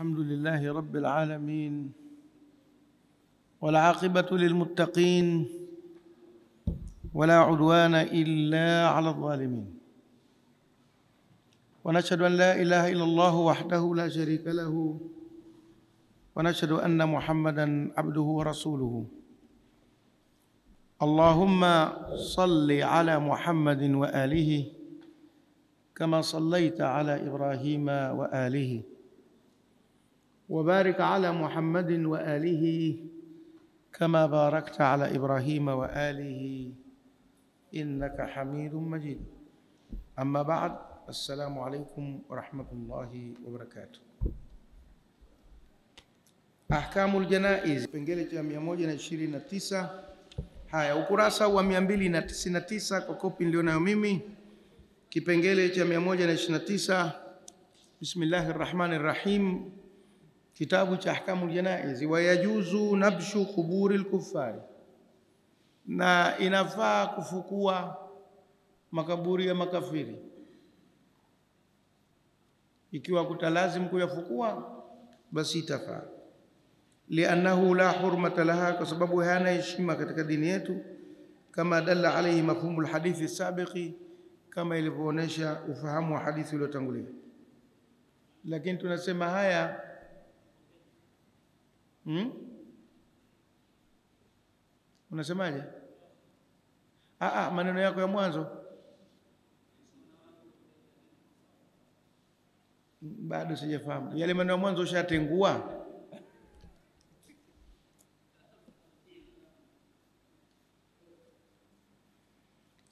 الحمد لله رب العالمين والعاقبة للمتقين ولا عدوان إلا على الظالمين. ونشهد أن لا إله إلا الله وحده لا شريك له ونشهد أن محمدا عبده ورسوله. اللهم صل على محمد وآله كما صليت على إبراهيم وآله. وبارك على محمد وآله كما باركت على إبراهيم وآله إنك حميد مجيد. أما بعد السلام عليكم ورحمة الله وبركاته. أحكام الجنائز بنجلج 129 haya ukurasa wa 299 kwa kopi nilionayo mimi. Kipengele cha 129 bismillahi rahmani rahim kitabu cha ahkamu ljanaizi, Wayajuzu nabshu quburi lkufari, na inafaa kufukua makaburi ya makafiri. Ikiwa kutalazim kuyafukua, basi itafaa. Liannahu la hurmata laha, kwa sababu hayana heshima katika dini yetu, kama dalla alayhi mafhumu lhadithi sabiqi, kama ilivyoonyesha ufahamu wa hadithi uliotangulia. Lakini tunasema haya hmm? Unasemaje? Ah, maneno yako ya mwanzo bado sijafahamu. Yale maneno ya mwanzo ushatengua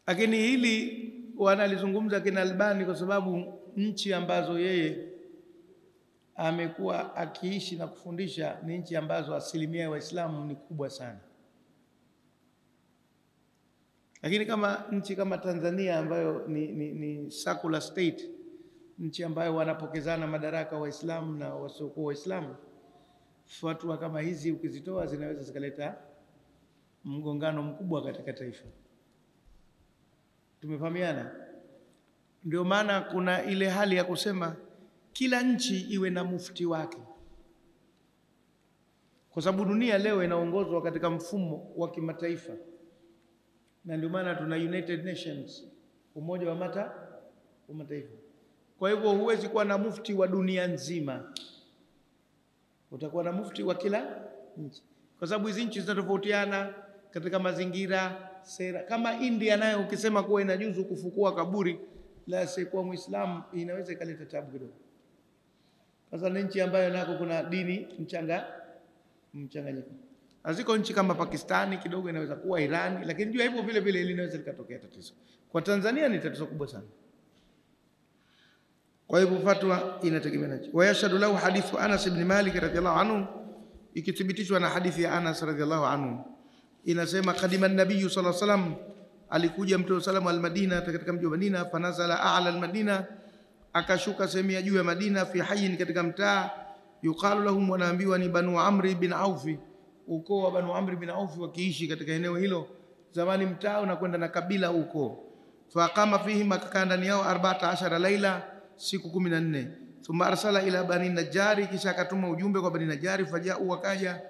lakini hili wanalizungumza kina Albani kwa sababu nchi ambazo yeye amekuwa akiishi na kufundisha ni nchi ambazo asilimia ya Waislamu ni kubwa sana. Lakini kama nchi kama Tanzania ambayo ni, ni, ni secular state, nchi ambayo wanapokezana madaraka Waislamu na wasiokuwa Waislamu, fatwa kama hizi ukizitoa zinaweza zikaleta mgongano mkubwa katika taifa. Tumefahamiana? Ndio maana kuna ile hali ya kusema kila nchi iwe na mufti wake, kwa sababu dunia leo inaongozwa katika mfumo wa kimataifa, na ndio maana tuna United Nations, umoja wa mata wa mataifa. Kwa hivyo huwezi kuwa na mufti wa dunia nzima, utakuwa na mufti wa kila nchi, kwa sababu hizi nchi zinatofautiana katika mazingira sera. Kama India nayo ukisema kuwa inajuzu kufukua kaburi la asiyekuwa Muislamu inaweza ikaleta tabu kidogo. Sasa ni nchi ambayo nako kuna dini mchanga mchanganyiko. Haziko nchi kama Pakistani kidogo inaweza kuwa Irani, lakini jua hivyo vile vile linaweza likatokea tatizo. Kwa Tanzania ni tatizo kubwa sana. Kwa hivyo fatwa inategemea nacho. Wa yashhadu lahu hadithu Anas ibn Malik radhiyallahu anhu, ikithibitishwa na hadithi ya Anas radhiyallahu anhu inasema kadima nabiyu sallallahu alaihi wasallam, alikuja mtume salamu almadina, katika mji wa Madina. Fanazala a'la almadina, akashuka sehemu ya juu ya Madina. Fi hayyin, katika mtaa. Yuqalu lahum, wanaambiwa ni Banu Amri bin Aufi, ukoo wa Banu Amri bin Aufi wakiishi katika eneo hilo. Zamani mtaa unakwenda na kabila huko. Faqama fihim, akakaa ndani yao arba'ata ashara laila, siku kumi na nne. Thumma arsala ila Bani Najari, kisha akatuma ujumbe kwa Bani Najari. Fajau, wakaja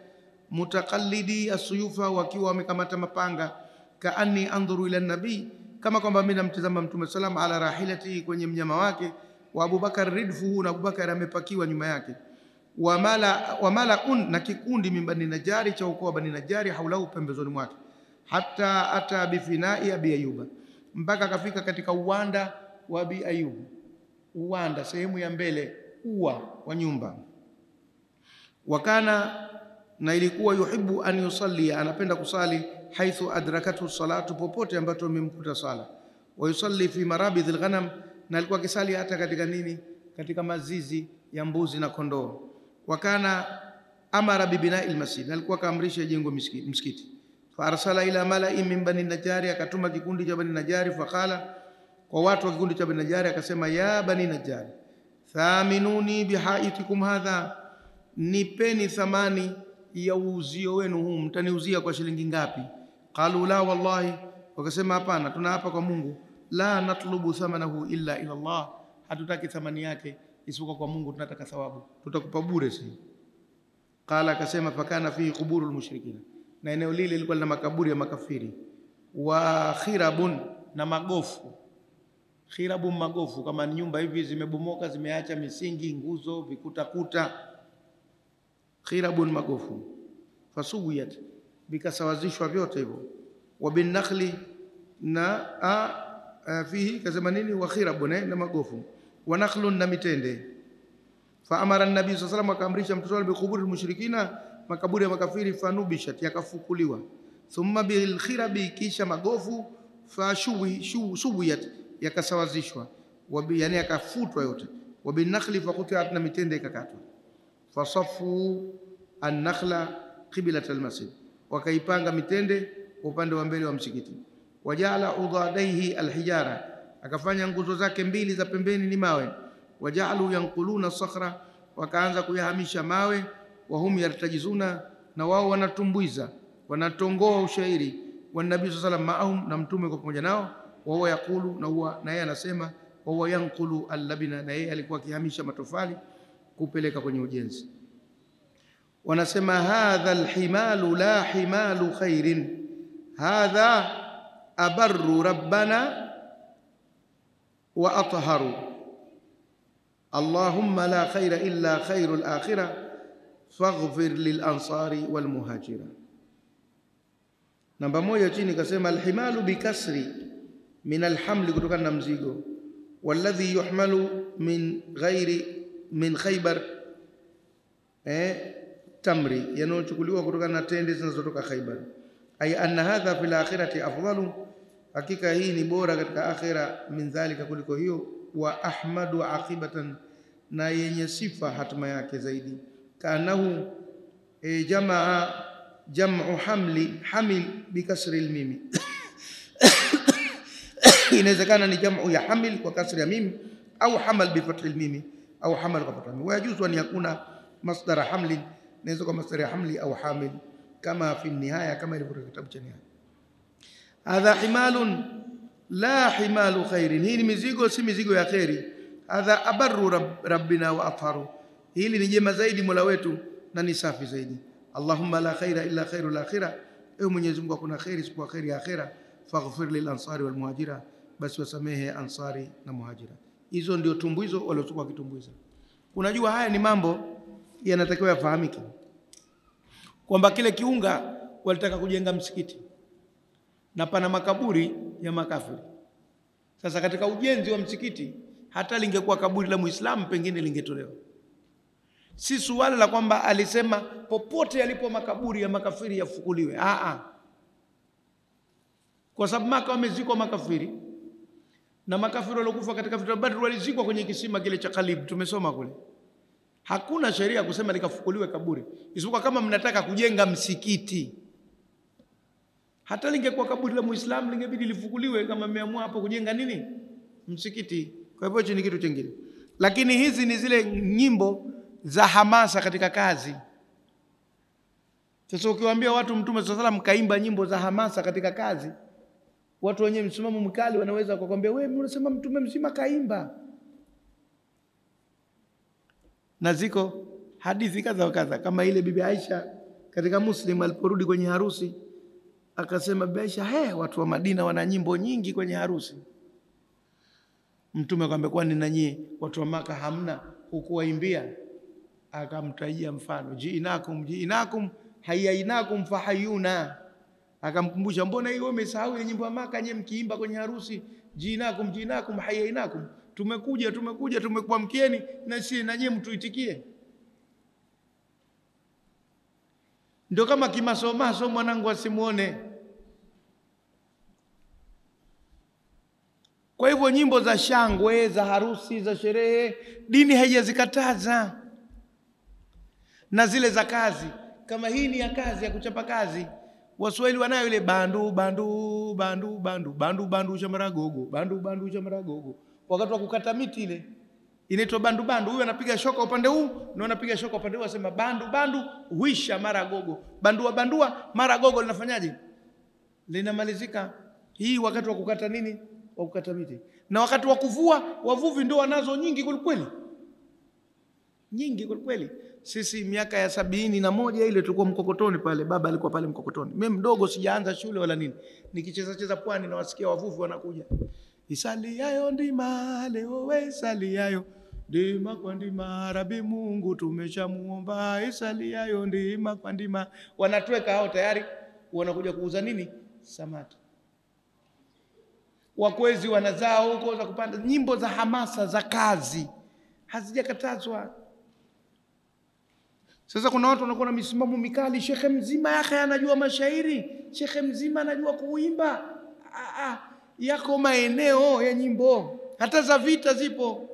mutakallidi asuyufa wakiwa wamekamata mapanga, kaanni andhuru ila nabii, kama kwamba mimi namtazama Mtume salam ala rahilati, kwenye mnyama wake, wa Abubakar ridfuhu, na Abubakar amepakiwa nyuma yake, wa mala wa na kikundi min bani Najari, cha ukoo wa Bani Najari, haulahu, pembezoni mwake, hata ata bifinai abi Ayuba, mpaka akafika katika uwanda wa Abi ayuba, Uwanda sehemu ya mbele, ua wa nyumba. Wakana na ilikuwa yuhibu an yusalli, anapenda kusali haithu adrakathu salatu, popote ambapo imemkuta sala. Wa yusalli fi marabidhil alghanam, na alikuwa akisali hata katika nini, katika mazizi ya mbuzi na kondoo. Wakana amara bibina na alikuwa kaamrisha jengo msikiti. Fa arsala ila malai min bani Najari, akatuma kikundi cha bani Najari. Fakala, kwa watu wa kikundi cha bani Najari akasema, ya bani Najari, thaminuni bihaitikum hadha, nipeni thamani ya uuzio wenu huu, mtaniuzia kwa shilingi ngapi? Qalu la wallahi, wakasema hapana, tunaapa kwa Mungu, la natlubu thamanahu illa ila Allah, hatutaki thamani yake isipokuwa kwa Mungu tunataka thawabu, tutakupa bure si. Qala, akasema fakana fihi quburul lmushrikina, na eneo lile lilikuwa lina makaburi ya makafiri, wa khirabun, na magofu. Khirabun, magofu, kama nyumba hivi zimebomoka, zimeacha misingi, nguzo, vikutakuta. Khirabun, magofu. Fasuwiyat, vikasawazishwa vyote hivyo. Wa bin nakhli, na a, a, fihi kasema nini? Wa khirabun, eh, na magofu. Wa nakhlun, na mitende faamara nabii saa salam akaamrisha mtoto wake biquburi mushrikina, makaburi ya makafiri, fanubishat, yakafukuliwa. Thumma bilkhirabi, kisha magofu, fasuwiyat, yakasawazishwa, yani yakafutwa yote. Wa binakhli fakutiat, na mitende ikakatwa. an annakhla qiblat almasjid, wakaipanga mitende upande wa mbele wa msikiti. Wajaala udadaihi alhijara, akafanya nguzo zake mbili za pembeni ni mawe Wajalu yanquluna sakhra, wakaanza kuyahamisha mawe. Wahum yartajizuna, na wao wanatumbuiza wanatongoa ushairi. Wanabii saa salam maahum, na mtume kwa pamoja nao. Wahuwa yaqulu, na huwa na yeye anasema. Wahuwa yanqulu allabina, na yeye alikuwa akihamisha matofali kupeleka kwenye ujenzi. Wanasema hadha alhimalu la himalu khairin hadha أبر ربنا وأطهر اللهم لا خير إلا خير الآخرة فاغفر للأنصار والمهاجرة نمبر مو يجيني كسيما الحمال بكسر من الحمل كتوكا نمزيقو والذي يحمل من غير من خيبر إيه؟ تمري. ينون تقولوا كتوكا نتين خيبر. أي أن هذا في الآخرة أفضل. Hakika hii ni bora katika akhira, min dhalika, kuliko hiyo wa ahmadu aqibatan, na yenye sifa hatima yake zaidi. Kaanahu e, jamaa jamu hamli hamil bikasri lmimi inawezekana ni jamu ya hamil kwa kasri ya mimi, au hamal bifathi lmimi, au hamal kwa mimi. Wayajuzu an yakuna masdara hamlin, inaweza kwa masdara ya hamli au hamil, kama fi nihaya, kama ilivyo kitabu cha Nihaya. Hadha himalun la himalu khairin, hii ni mizigo, si mizigo ya kheri. Hadha abaru rab, rabbina wa atharu, hili ni jema zaidi mola wetu na ni safi zaidi. Allahumma la khaira illa khairu al-akhirah, ewe Mwenyezi Mungu, hakuna kheri isipokuwa kheri ya akhira. Faghfir lil ansari wal muhajira, basi wasamehe ansari na muhajira. Hizo ndio tumbuizo waliokuwa wakitumbuiza. Unajua, haya ni mambo yanatakiwa yafahamike, kwamba kile kiunga walitaka kujenga msikiti na pana makaburi ya makafiri. Sasa katika ujenzi wa msikiti, hata lingekuwa kaburi la Muislamu pengine lingetolewa. Si suala la kwamba alisema popote yalipo makaburi ya makafiri yafukuliwe. Aa, kwa sababu Maka wamezikwa makafiri na makafiri waliokufa katika vita vya Badr walizikwa kwenye kisima kile cha Kalib, tumesoma kule. Hakuna sheria kusema likafukuliwe kaburi, isipokuwa kama mnataka kujenga msikiti hata lingekuwa kaburi la Muislamu lingebidi lifukuliwe kama mmeamua hapo kujenga nini msikiti. Kwa hivyo hicho ni kitu chingine, lakini hizi ni zile nyimbo za hamasa katika kazi. Sasa ukiwaambia watu Mtume swalla salam kaimba nyimbo za hamasa katika kazi, watu wenye msimamo mkali wanaweza kukwambia wewe unasema Mtume mzima kaimba. Na ziko hadithi kadha wa kadha, kama ile Bibi Aisha katika Muslim aliporudi kwenye harusi akasema Baisha, he, watu wa Madina wana nyimbo nyingi kwenye harusi. Mtume akamwambia, kwani nanyi watu wa Maka hamna hukuwaimbia? Akamtajia mfano, jiinakum jiinakum hayainakum fahayuna. Akamkumbusha, mbona hiyo umesahau ile nyimbo ya Maka nyie mkiimba kwenye harusi, jiinakum jiinakum hayainakum, tumekuja tumekuja tumekuamkieni na si na nyie mtuitikie. Ndio kama kimasomaso, mwanangu asimuone. Kwa hivyo nyimbo za shangwe, za harusi, za sherehe, dini haijazikataza, na zile za kazi, kama hii ni ya kazi, ya kuchapa kazi. Waswahili wanayo ile bandu bandu bandu bandu bandu bandu chamaragogo bandu bandu chamaragogo, wakati wa kukata miti ile inaitwa bandu bandu. Huyu anapiga shoka upande huu na anapiga shoka upande huu, asema bandu bandu huisha mara gogo, bandua bandua mara gogo linafanyaje? Linamalizika. Hii wakati wa kukata nini, wa kukata miti. Na wakati wa kuvua, wavuvi ndio wanazo nyingi kweli kweli. nyingi kweli kweli. Sisi miaka ya sabini na moja ile tulikuwa Mkokotoni pale, baba alikuwa pale Mkokotoni. Mimi mdogo, sijaanza shule wala nini, nikicheza cheza pwani na wasikia wavuvi wanakuja, isaliayo ndima leo we isaliayo ndima kwa ndima, Rabi Mungu tumeshamuomba, isaliayo ndima kwa ndima. Wanatweka hao tayari, wanakuja kuuza nini? Samaki. Wakwezi wanazaa huko za kupanda. Nyimbo za hamasa za kazi hazijakatazwa. Sasa kuna watu wanakuwa na misimamo mikali. Shekhe mzima yake anajua mashairi, shekhe mzima anajua kuimba. Ah, ah, yako maeneo ya nyimbo, hata za vita zipo,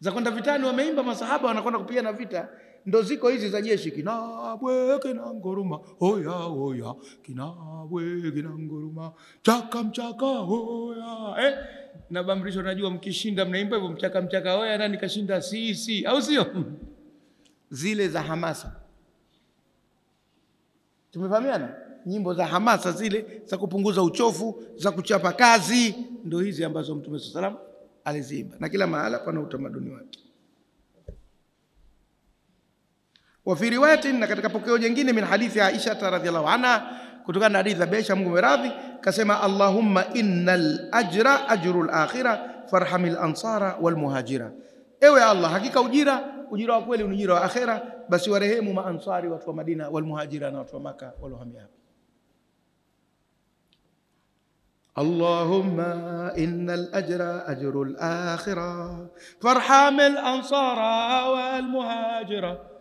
za kwenda vitani. Wameimba masahaba wanakwenda kupigana vita, ndo ziko hizi za jeshi, kinabwe kinanguruma, hoya hoya, kinabwe kinanguruma, chaka mchaka hoya eh? na bamrisho, najua mkishinda mnaimba hivyo, mchaka mchaka hoya, nani kashinda? Sisi, au sio? zile za hamasa. Tumefahamiana? Nyimbo za hamasa zile za kupunguza uchofu, za kuchapa kazi, ndo hizi ambazo Mtume swalla salam aliziimba, na kila mahala pana utamaduni wake. وفي رواية إن كتك جنجين من حديث عائشة رضي الله عنها كتك أن حديث بيشة مغمراضي كسما اللهم إن الأجر أجر الآخرة فارحم الأنصار والمهاجرة إيوة الله حقيقة أجيرا أجيرا أكوالي ونجيرا أخيرا بس ورهيم ما أنصاري وطفى مدينة والمهاجرة وطفى مكة والهمياء اللهم إن الأجر أجر الآخرة فارحم الأنصار والمهاجرة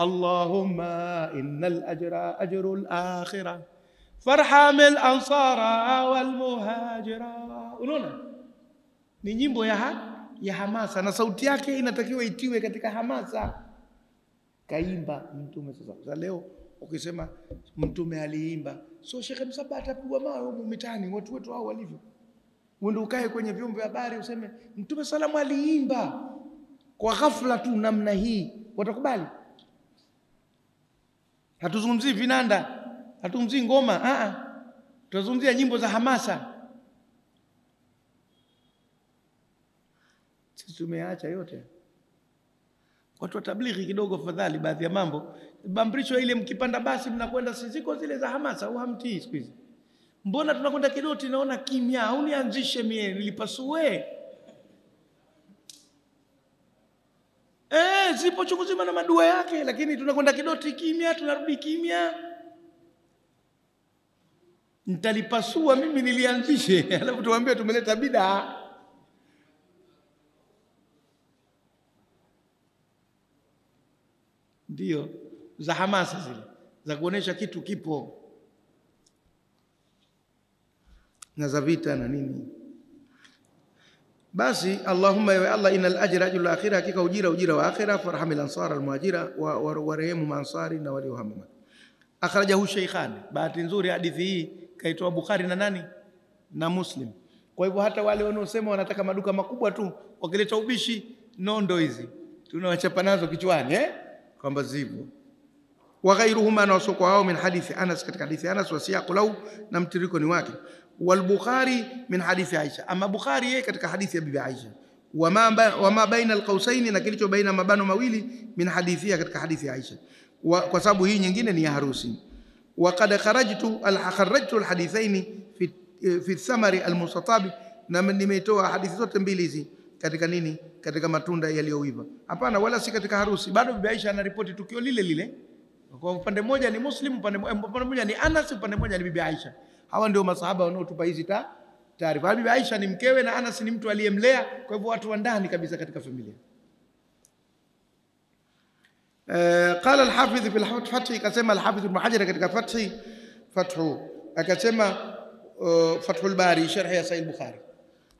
Allahumma إن الأجر أجر الآخرة wal muhajira. Unaona, ni nyimbo ya ha, ya hamasa na sauti yake inatakiwa itiwe katika hamasa. Kaimba Mtume. Sasa sasa leo ukisema Mtume aliimba, so Shekhe Msaba atapigwa mawe huko mitaani, watu wetu hao walivyo. Uende ukae kwenye vyombo vya habari useme Mtume salamu aliimba kwa ghafla tu namna hii, watakubali? Hatuzungumzii vinanda, hatuzungumzii ngoma, tunazungumzia nyimbo za hamasa. Sisi tumeacha yote. Watu wa tablighi kidogo, fadhali, baadhi ya mambo bambrisho ile, mkipanda basi mnakwenda, siziko zile za hamasa au hamtii siku hizi? Mbona tunakwenda Kidoti naona kimya, au nianzishe mie nilipasue? Eh, zipo chungu zima na madua yake, lakini tunakwenda Kidoti kimya, tunarudi kimya. Nitalipasua mimi nilianzishe, alafu tuambie tumeleta bidaa. Ndio za hamasa zile za kuonesha kitu kipo na za vita na nini. Basi Allahumma ya Allah, inal ajra ajrul akhirah, hakika ujira ujira wa akhira. Farhamil ansara wa warehemu maansari na waliohamia. Akhrajahu Sheikhani. Bahati nzuri hadithi hii kaitoa Bukhari na nani na Muslim. Kwa hivyo hata wale wanaosema wanataka maduka makubwa tu wakileta ubishi, nondo hizi tunawachapa nazo kichwani eh? kwamba zipo wa ghairuhuma na wasoko hao min hadithi Anas, katika hadithi Anas wa siyaqu na mtiriko ni wake. Wal Bukhari min hadithi Aisha, ama Bukhari yeye katika hadithi ya bibi Aisha. Wama ba, baina alqausaini, na kilicho baina mabano mawili min hadithi katika hadithi ya Aisha, kwa sababu hii nyingine ni ya harusi. Wa qad kharajtu alkharajtu alhadithaini al hadithaini fi fi thamari almustatabi, na nimetoa hadithi zote mbili hizi katika nini? Katika matunda yaliyoiva. Hapana, wala si katika harusi. Bado bibi Aisha anaripoti tukio lile lile. Kwa upande mmoja ni Muslim, upande mmoja ni Anas, upande mmoja ni bibi Aisha. Hawa ndio masahaba wanaotupa hizi ta taarifa. Bibi Aisha ni mkewe na Anas ni mtu aliyemlea, kwa hivyo watu wa ndani kabisa katika familia. Qala al-Hafidh fi al-Fath, akasema al-Hafidh Ibn Hajar katika Fath Fathu, akasema Fathul Bari, sharh ya Sahih Bukhari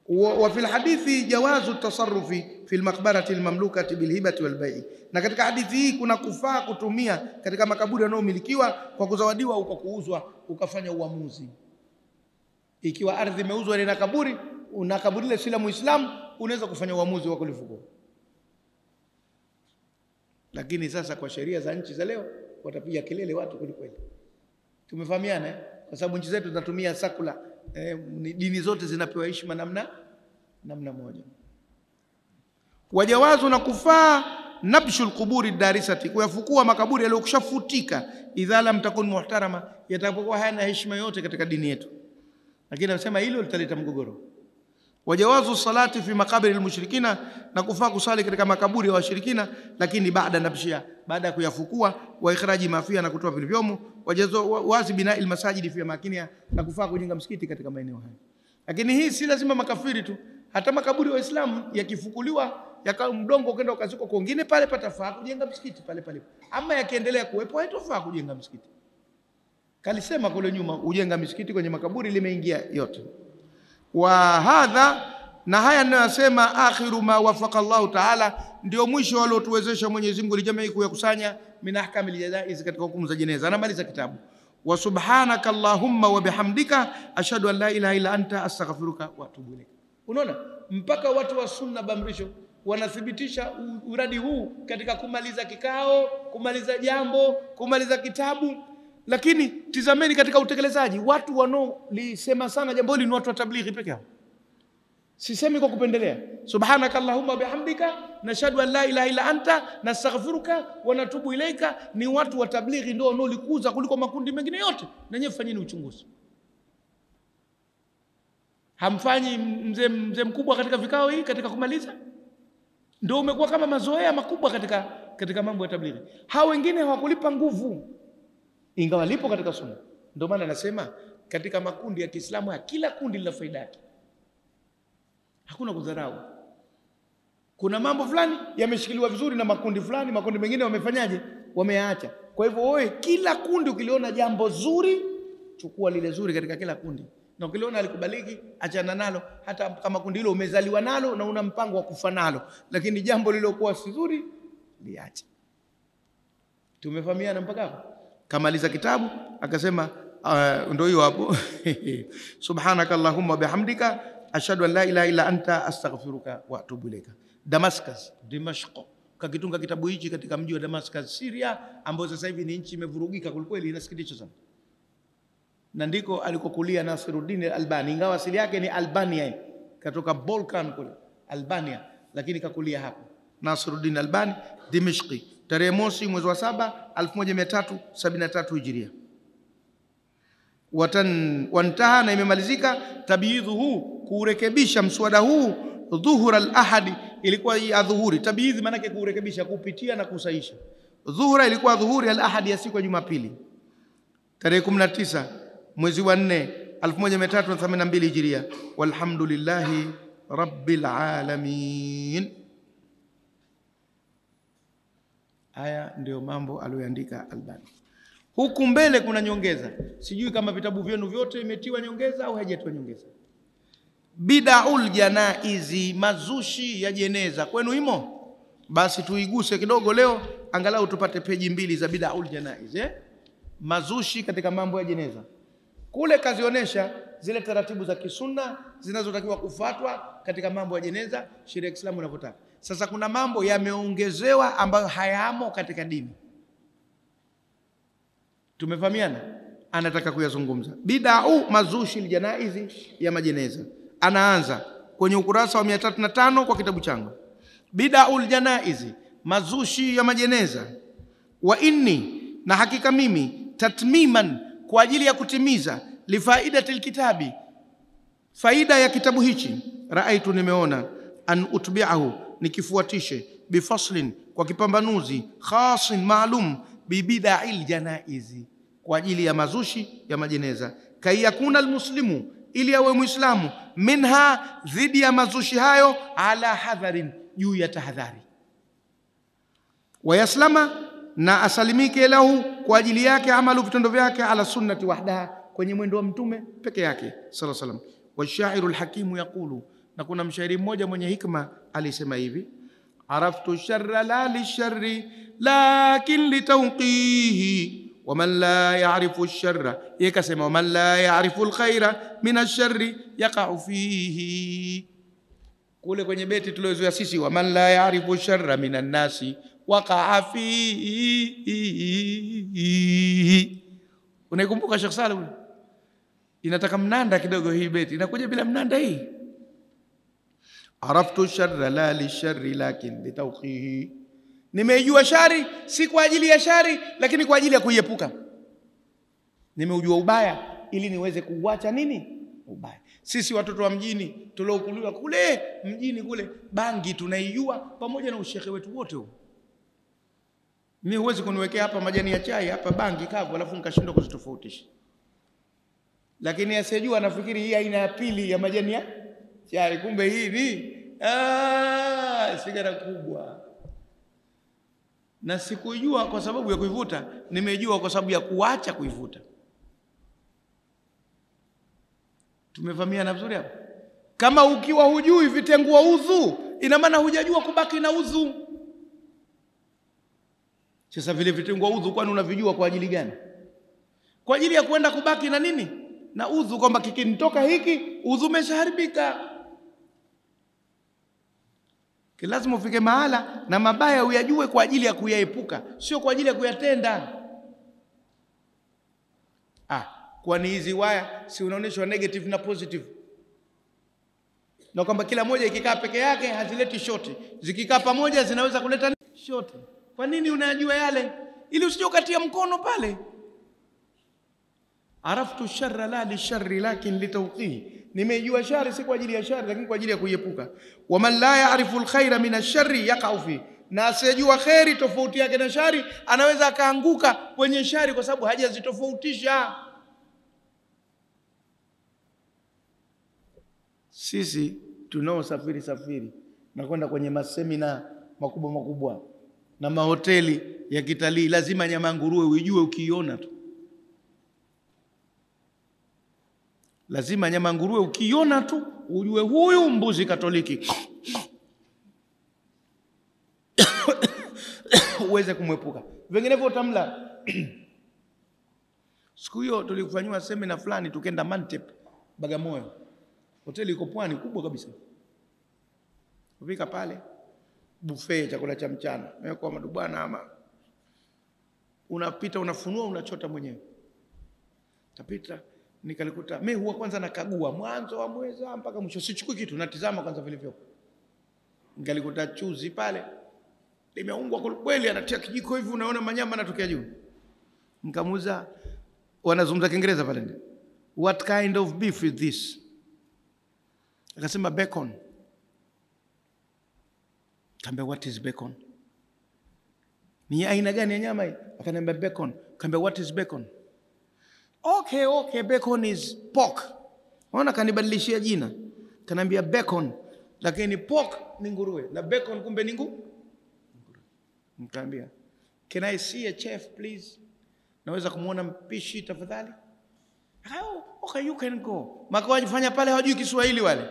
wa fi lhadithi jawazu tasarufi fi lmaqbarati lmamlukati bilhibati walbai, na katika hadithi hii kuna kufaa kutumia katika makaburi yanayomilikiwa kwa kuzawadiwa au kwa kuuzwa, ukafanya uamuzi. Ikiwa ardhi imeuzwa na kaburi na kaburi la Muislamu, unaweza kufanya uamuzi wa kulifukua. Lakini sasa kwa sheria za nchi za leo watapiga kelele watu kweli kweli. Tumefahamiana eh? Kwa sababu nchi zetu zinatumia sakula eh, dini zote zinapewa heshima namna namna moja. Wajawazu na kufaa nabshu lquburi darisati, kuyafukua makaburi yaliyokushafutika, idha lam takun muhtarama, yatakapokuwa hayana heshima yote katika dini yetu. Lakini anasema hilo litaleta mgogoro. Wajawazu salati fi makabiri almushrikina, na kufaa kusali katika makaburi ya washirikina, lakini baada nabshia, baada ya kuyafukua, wa ikhraji mafia, na kutoa vilivyomo, wajazo wazi bina lmasajidi fi makinia, na kufaa kujenga msikiti katika maeneo hayo. Lakini hii si lazima makafiri tu, hata makaburi ya Waislamu yakifukuliwa yaka mdongo ukenda ukazikwa kwingine, pale patafaa kujenga msikiti pale pale, ama yakiendelea kuwepo haitofaa kujenga msikiti. Kalisema kule nyuma, ujenga misikiti kwenye makaburi limeingia yote wa hadha na haya ninayosema, akhiru ma wafaka Allahu taala, ndio mwisho aliotuwezesha Mwenyezi Mungu lijamii kuyakusanya min ahkamil jazaiz, katika hukumu za jeneza. Anamaliza kitabu wa subhanaka allahumma wa bihamdika ashhadu an la ilaha illa anta astaghfiruka wa atubu ilaik. Unaona, mpaka watu wa sunna bamrisho wanathibitisha uradi huu katika kumaliza kikao, kumaliza jambo, kumaliza kitabu lakini tizameni katika utekelezaji, watu wanaolisema sana jambo hili ni watu wa tablighi peke yao. Sisemi kwa kupendelea. subhanaka allahumma bihamdika nashhadu an la ilaha illa anta nastaghfiruka wa natubu ilaika, ni watu wa tablighi ndio wanaolikuza kuliko makundi mengine yote. Na nyewe fanyeni uchunguzi. Hamfanyi mzee mzee mkubwa katika vikao hii, katika kumaliza, ndio umekuwa kama mazoea makubwa katika katika mambo ya tablighi. Hao wengine hawakulipa nguvu ingawa lipo katika sunna. Ndio maana anasema katika makundi ya Kiislamu ya kila kundi lina faida yake, hakuna kudharau. Kuna mambo fulani yameshikiliwa vizuri na makundi fulani, makundi mengine wamefanyaje? Wameyaacha. Kwa hivyo wewe, kila kundi ukiliona jambo zuri, chukua lile zuri katika kila kundi, na ukiliona alikubaliki, achana nalo, hata kama kundi hilo umezaliwa nalo na una mpango wa kufa nalo, lakini jambo lilokuwa si zuri liache. Tumefahamiana mpaka hapo? Kamaliza kitabu akasema, uh, ndio hiyo hapo. Subhanaka allahumma bihamdika ashhadu an la ilaha illa anta astaghfiruka wa atubu ilaika. Damascus, Dimashq, kakitunga kitabu hichi katika mji wa Damascus, Syria, ambao sasa hivi ni nchi imevurugika kulikweli inasikitisha sana, na ndiko alikokulia Nasiruddin Albani, ingawa asili yake ni Albania, katoka Balkan kule Albania, lakini kakulia hapo. Nasiruddin Albani Dimishqi tarehe mosi mwezi wa saba 1373 Hijiria. Watan wantaha, na imemalizika tabiidhu huu kuurekebisha mswada huu dhuhur al-ahadi, ilikuwa ya dhuhuri. Tabiidhi maana yake kuurekebisha, kupitia na kusaisha. Dhuhura ilikuwa dhuhuri al-ahadi ya siku ya Jumapili tarehe 19 mwezi wa 4 1382 Hijiria. Walhamdulillahi rabbil alamin. Haya ndio mambo aliyoandika Albani. Huku mbele kuna nyongeza, sijui kama vitabu vyenu vyote imetiwa nyongeza au haijatiwa nyongeza. Bidaul janaizi, mazushi ya jeneza, kwenu imo? Basi tuiguse kidogo leo, angalau tupate peji mbili za bidaul janaizi eh? Mazushi katika mambo ya jeneza. Kule kazionesha zile taratibu za kisunna zinazotakiwa kufuatwa katika mambo ya jeneza, sheria ya Kiislamu inavyotaka. Sasa kuna mambo yameongezewa ambayo hayamo katika dini. Tumefahamiana? Anataka kuyazungumza bidau mazushi ljanaizi ya majeneza. Anaanza kwenye ukurasa wa 305 kwa kitabu changu, bidau ljanaizi, mazushi ya majeneza. Wa inni, na hakika mimi, tatmiman, kwa ajili ya kutimiza, lifaidati lkitabi, faida ya kitabu hichi, raaitu, nimeona an utbiahu nikifuatishe bifaslin kwa kipambanuzi khasin maalum bibidai ljanaizi kwa ajili ya mazushi ya majeneza, kaiyakuna almuslimu, ili awe Mwislamu, minha, dhidi ya mazushi hayo, ala hadharin, juu ya tahadhari, wayaslama, na asalimike, lahu, kwa ajili yake, amalu, vitendo vyake, ala sunnati wahdaha, kwenye mwendo wa mtume peke yake sallallahu wasallam. Washairu lhakimu yaqulu na kuna mshairi mmoja mwenye hikma alisema hivi, araftu sharra la lisharri lakin litawqihi waman la yarifu sharra, yeye kasema waman la yarifu lkhaira min alsharri yaqau fihi. Kule kwenye beti tuliozoea sisi, waman la yarifu sharra min annasi waqaa fihi. Unaikumbuka Sheikh Saleh? Inataka mnanda kidogo hii beti, inakuja bila mnanda hii araftu sharra la lisharri lakin litawqihi Nimeijua shari si kwa ajili ya shari, lakini kwa ajili ya kuiepuka. Nimeujua ubaya ili niweze kuuacha nini ubaya. Sisi watoto wa mjini tuliokuliwa kule mjini kule, bangi tunaijua pamoja na ushehe wetu wote huo. Mimi huwezi kuniwekea hapa majani ya chai hapa bangi kavu, alafu nikashindwa kuzitofautisha. Lakini asiyejua anafikiri hii aina ya pili ya majani ya chai, kumbe hii ni ah, sigara kubwa. Na sikujua kwa sababu ya kuivuta, nimejua kwa sababu ya kuacha kuivuta. Tumevamiana vizuri hapo. Kama ukiwa hujui vitengua udhu, ina maana hujajua kubaki na udhu. Sasa vile vitengua udhu, kwani unavijua kwa ajili gani? Kwa ajili ya kwenda kubaki na nini? Na udhu, kwamba kikinitoka hiki udhu umeshaharibika. Lazima ufike mahala na mabaya uyajue kwa ajili ya kuyaepuka, sio kwa ajili ya kuyatenda. Ah, kwani hizi waya si unaonyeshwa negative na positive, na kwamba kila moja ikikaa peke yake hazileti shoti, zikikaa pamoja zinaweza kuleta shoti. Kwa nini unayajua yale? Ili usije ukatia mkono pale. Araftu sharra la lisharri lakin litawqihi, nimejua shari si kwa ajili ya shari, lakini kwa ajili ya kuiepuka. Waman la yarifu alkhaira min ashari yaqau fi, na asiyejua kheri tofauti yake na shari anaweza akaanguka kwenye shari kwa sababu hajazitofautisha. Sisi tunaosafiri safiri na kwenda kwenye masemina makubwa makubwa na mahoteli ya kitalii, lazima nyama ya nguruwe uijue ukiiona tu. Lazima nyama ya nguruwe ukiona tu ujue huyu mbuzi Katoliki. Uweze kumwepuka, vinginevyo utamla. Siku hiyo tulikufanyiwa semina fulani, tukenda Mantep, Bagamoyo, hoteli iko pwani kubwa kabisa. Kufika pale buffet, chakula cha mchana. Mewekwa madubwana, ama unapita unafunua, unachota mwenyewe, tapita nikalikuta mimi huwa kwanza nakagua mwanzo wa mwezi mpaka mwisho, sichukui kitu, natizama kwanza vilivyo. Nikalikuta chuzi pale limeungwa kweli, anatia kijiko hivi, unaona manyama yanatokea juu. Nikamuuza, wanazungumza Kiingereza pale, ndio what kind of beef is this? Akasema bacon. Kaambia what is bacon? Ni aina gani ya nyama hii? Akaniambia bacon. Kaambia what is bacon? Okay, okay, bacon is pork. Ona, kanibadilishia jina, kanaambia bacon, lakini pork ni nguruwe na bacon kumbe ni nguruwe. Nikaambia, can I see a chef please? Naweza kumwona mpishi tafadhali? Oh, okay, you can go. Maka wajifanya pale hawajui Kiswahili wale.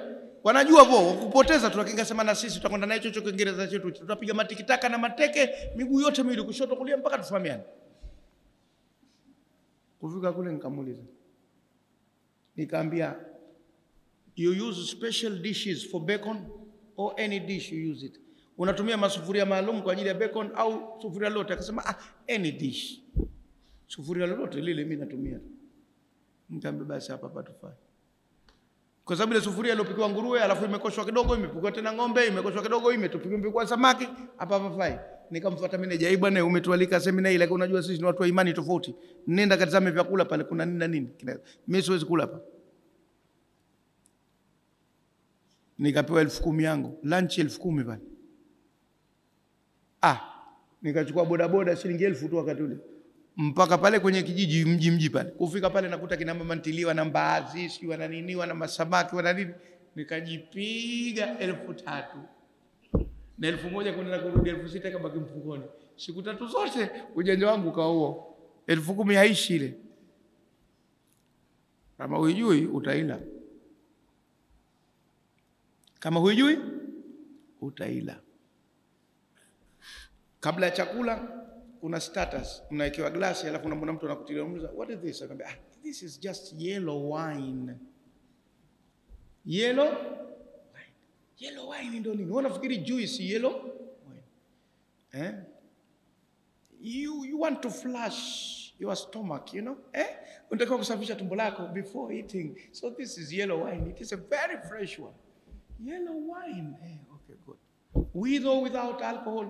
Wanajua vo wakupoteza tu, lakini sema na sisi tutakwenda naye chocho Kiingereza chetu, tutapiga matikitaka na mateke miguu yote miwili kushoto kulia mpaka tufahamiane. Kufika kule nikamuuliza, nikaambia you use special dishes for bacon or any dish you use it, unatumia masufuria maalum kwa ajili ya bacon au sufuria lolote? Akasema ah, any dish, sufuria lolote lile mimi natumia. Nikaambia basi hapa patufai, kwa sababu ile sufuria iliyopikiwa nguruwe, alafu imekoshwa kidogo, imepikiwa tena ng'ombe, imekoshwa kidogo, imetupikiwa samaki, hapa hapafai. Nikamfuata meneja, "Hii bwana, umetualika semina hii, lakini unajua sisi ni watu wa imani tofauti. Nenda katazame vyakula pale, kuna nini na nini. Mimi siwezi kula hapa." Nikapewa elfu kumi yangu lunch, elfu kumi pale. Ah, nikachukua bodaboda shilingi elfu tu wakati ule mpaka pale kwenye kijiji mji mji pale. Kufika pale nakuta kina mama ntiliwa na mbaazi, si wana nini, wana masamaki, wana nini. Nikajipiga elfu tatu na elfu moja kwenda kurudi elfu sita kabaki mfukoni. Siku tatu zote ujanja wangu ukawa huo, elfu kumi haishi ile. Kama huijui utaila, kama huijui utaila. Kabla ya chakula kuna status, mnawekewa glasi, alafu unamwona mtu anakutilia mza, what is this? Akamwambia, ah, this is just yellow wine. Yellow Yellow wine ndo nini? Wewe unafikiri juice yellow wine. Eh? You, you want to flush your stomach, you know? Eh? Unataka kusafisha tumbo lako before eating. So this is yellow wine. It is a very fresh one. Yellow wine. Eh, okay, good. With or without alcohol,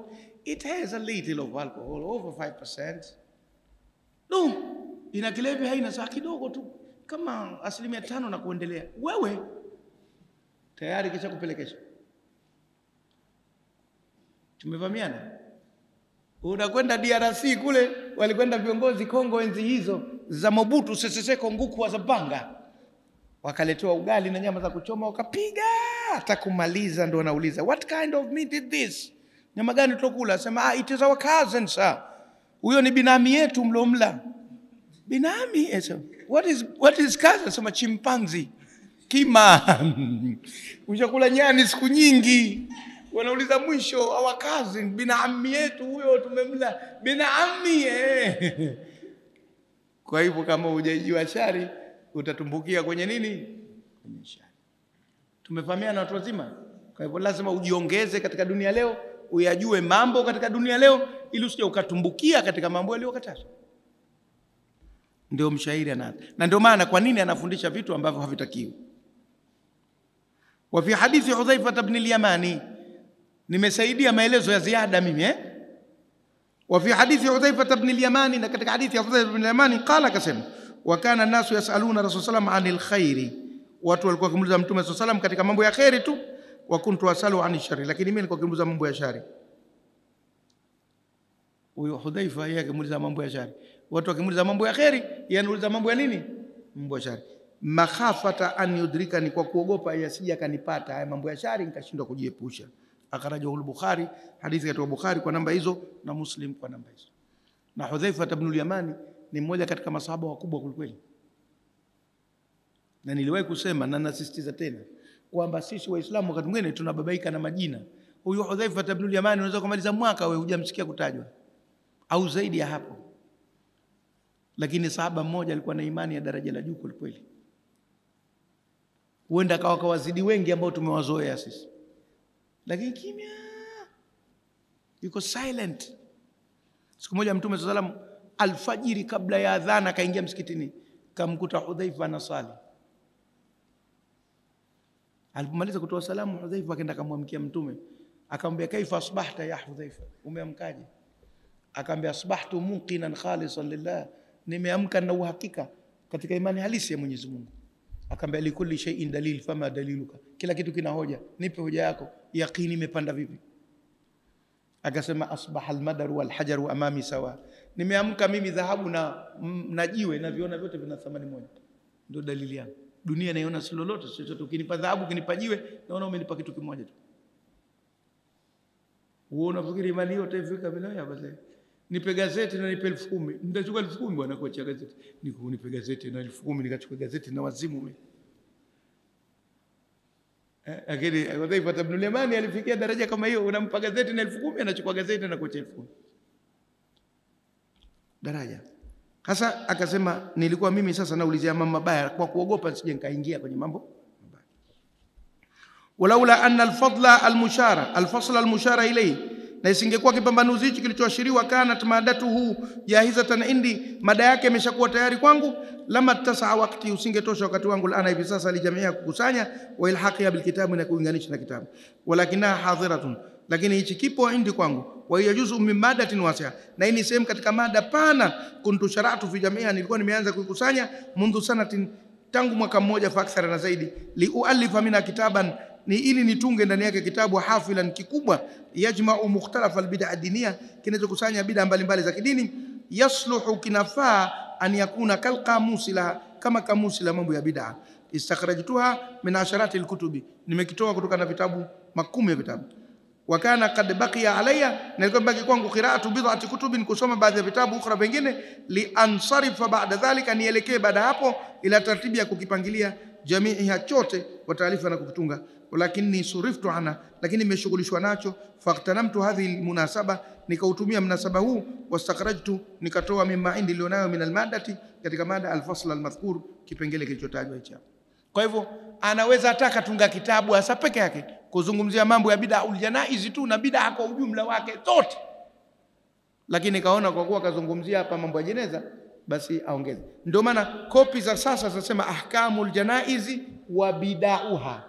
it has a little of alcohol over 5%. No, ina kilevi haina saa kidogo tu kama asilimia tano na kuendelea. Wewe tayari kisha kupelekesha, tumevamiana. Unakwenda DRC kule, walikwenda viongozi Kongo enzi hizo za Mobutu Sese Seko Nguku wa Zabanga, wakaletewa ugali na nyama za kuchoma, wakapiga hata kumaliza, ndo wanauliza what kind of meat is this, nyama gani tulokula? Sema ah, it is our cousin sir, huyo ni binami yetu mlomla. Binami eso what is what is cousin? Sema chimpanzi kima ushakula nyani siku nyingi wanauliza mwisho our binaami yetu huyo tumemla binaami. Kwa hivyo kama hujaijiwa shari utatumbukia kwenye nini? Kwenye shari. Tumefahamiana watu wazima. Kwa hivyo lazima ujiongeze katika dunia leo, uyajue mambo katika dunia leo, ili usije ukatumbukia katika mambo yaliyokatazwa. Ndio mshairi anaanza, na ndio maana kwa nini anafundisha vitu ambavyo havitakiwi. Wa fi hadithi Hudhaifa ibn al-Yamani, nimesaidia maelezo ya ziada mimi eh? wa fi hadithi Hudhaifa ibn al-Yamani, na katika hadithi ya Hudhaifa ibn al-Yamani qala, akasema wa kana nasu yasaluna rasul sallam anil khairi, watu walikuwa wakimuuliza mtume sallallahu sallam katika mambo ya khairi tu, wa kuntu asalu anil shari, lakini mimi nilikuwa nikimuuliza mambo ya shari. Huyo Hudhaifa yeye akimuuliza mambo ya shari, watu wakimuuliza mambo ya khairi, yeye anauliza mambo ya nini? Mambo ya shari. Makhafata an yudrika, ni kwa kuogopa yasije kanipata haya mambo ya shari nikashindwa kujiepusha. Akhrajahu al-Bukhari, hadithi katika Bukhari kwa namba hizo na Muslim kwa namba hizo. Na Hudhaifa ibn al-Yamani ni mmoja katika masahaba wakubwa kulikweli, na niliwahi kusema na nasisitiza tena kwamba sisi Waislamu wakati mwingine tunababaika na majina. Huyu Hudhaifa ibn al-Yamani unaweza kumaliza mwaka wewe hujamsikia kutajwa au zaidi ya hapo, lakini sahaba mmoja alikuwa na imani ya daraja la juu kwelikweli, huenda akawa kawazidi wengi ambao tumewazoea sisi, lakini kimya, yuko silent. Siku moja Mtume saa salam alfajiri, kabla ya adhana, akaingia msikitini, kamkuta Hudhaifa anasali. Alipomaliza kutoa salamu, Hudhaifa akaenda akamwamkia Mtume akamwambia, kaifa asbahta ya Hudhaifa, umeamkaje? Akaambia, asbahtu muqinan khalisan lillah, nimeamka na uhakika katika imani halisi ya Mwenyezi Mungu. Akaambia, likulli shay'in dalil fama daliluka, kila kitu kina hoja, nipe hoja yako. Yaqini imepanda vipi? Akasema, asbaha almadaru walhajaru amami sawa, nimeamka mimi dhahabu na, na jiwe naviona vyote vina thamani moja, ndio dalili yangu. Dunia naiona si lolote si chochote. Ukinipa dhahabu, ukinipa jiwe, naona umenipa kitu kimoja tu. Uona, fikiri imani yote ifika bila ya basi? Nipe gazeti na nipe elfu kumi nitachukua elfu kumi bwana, kuachia gazeti. niku nipe gazeti na elfu kumi nikachukua gazeti na wazimu mimi. Eh, lakini Hudhaifa ibn al-Yamani alifikia daraja kama hiyo, unampa gazeti na elfu kumi anachukua gazeti na kuachia elfu kumi daraja. Sasa akasema nilikuwa mimi sasa naulizia mambo mabaya kwa kuogopa nisije nikaingia kwenye mambo mabaya. Walaula anna alfadla almushara alfasla almushara ilayhi, na isingekuwa kipambanuzi hichi kilichoashiriwa, kanat madatuhu jahizatan indi, mada yake imeshakuwa tayari kwangu. Lama tasaa wakati, usingetosha wakati wangu lana hivi sasa, lijamia kukusanya wa ilhaqiha bilkitabu, na kuunganisha na kitabu. Walakinaha hadhiratun, lakini hichi kipo indi kwangu wa hiya juzu min madatin wasi'a, na hii ni sehemu katika mada pana. Kuntu sharatu fi jamia, nilikuwa nimeanza kuikusanya mundhu sanatin, tangu mwaka mmoja, fa akthara na zaidi. Liualifa mina kitaban, ni ili nitunge ndani yake kitabu hafilan kikubwa, yajmau mukhtalafa albid'a dinia, kinachokusanya bid'a mbalimbali za kidini. Yasluhu, kinafaa an yakuna kalqamusi laha, kama kamusi la mambo ya bid'a. Istakhrajtuha min asharati alkutubi, nimekitoa kutoka na vitabu makumi ya vitabu wa kana kad baqiya alayya, na ilikuwa baki kwangu qiraatu bid'ati kutubin, kusoma baadhi ya vitabu ukhra vingine, li ansarifa ba'da dhalika, nielekee baada hapo ila tartibi ya kukipangilia jamiiha chote wa taarifa na kukitunga. Walakini suriftu ana, lakini nimeshughulishwa nacho. Faktanamtu hadhihi almunasaba, nikautumia mnasaba huu. Wastakhrajtu, nikatoa mimma indi ilionayo min almadati, katika mada alfasl almadhkur, kipengele kilichotajwa hicho. Kwa hivyo anaweza hata katunga kitabu hasa peke yake kuzungumzia mambo ya bid'a uljanaizi tu na bid'a kwa ujumla wake zote, lakini kaona kwa kuwa kazungumzia hapa mambo ya jeneza, basi aongeze. Ndio maana kopi za sasa zinasema ahkamul janaizi wa bidauha.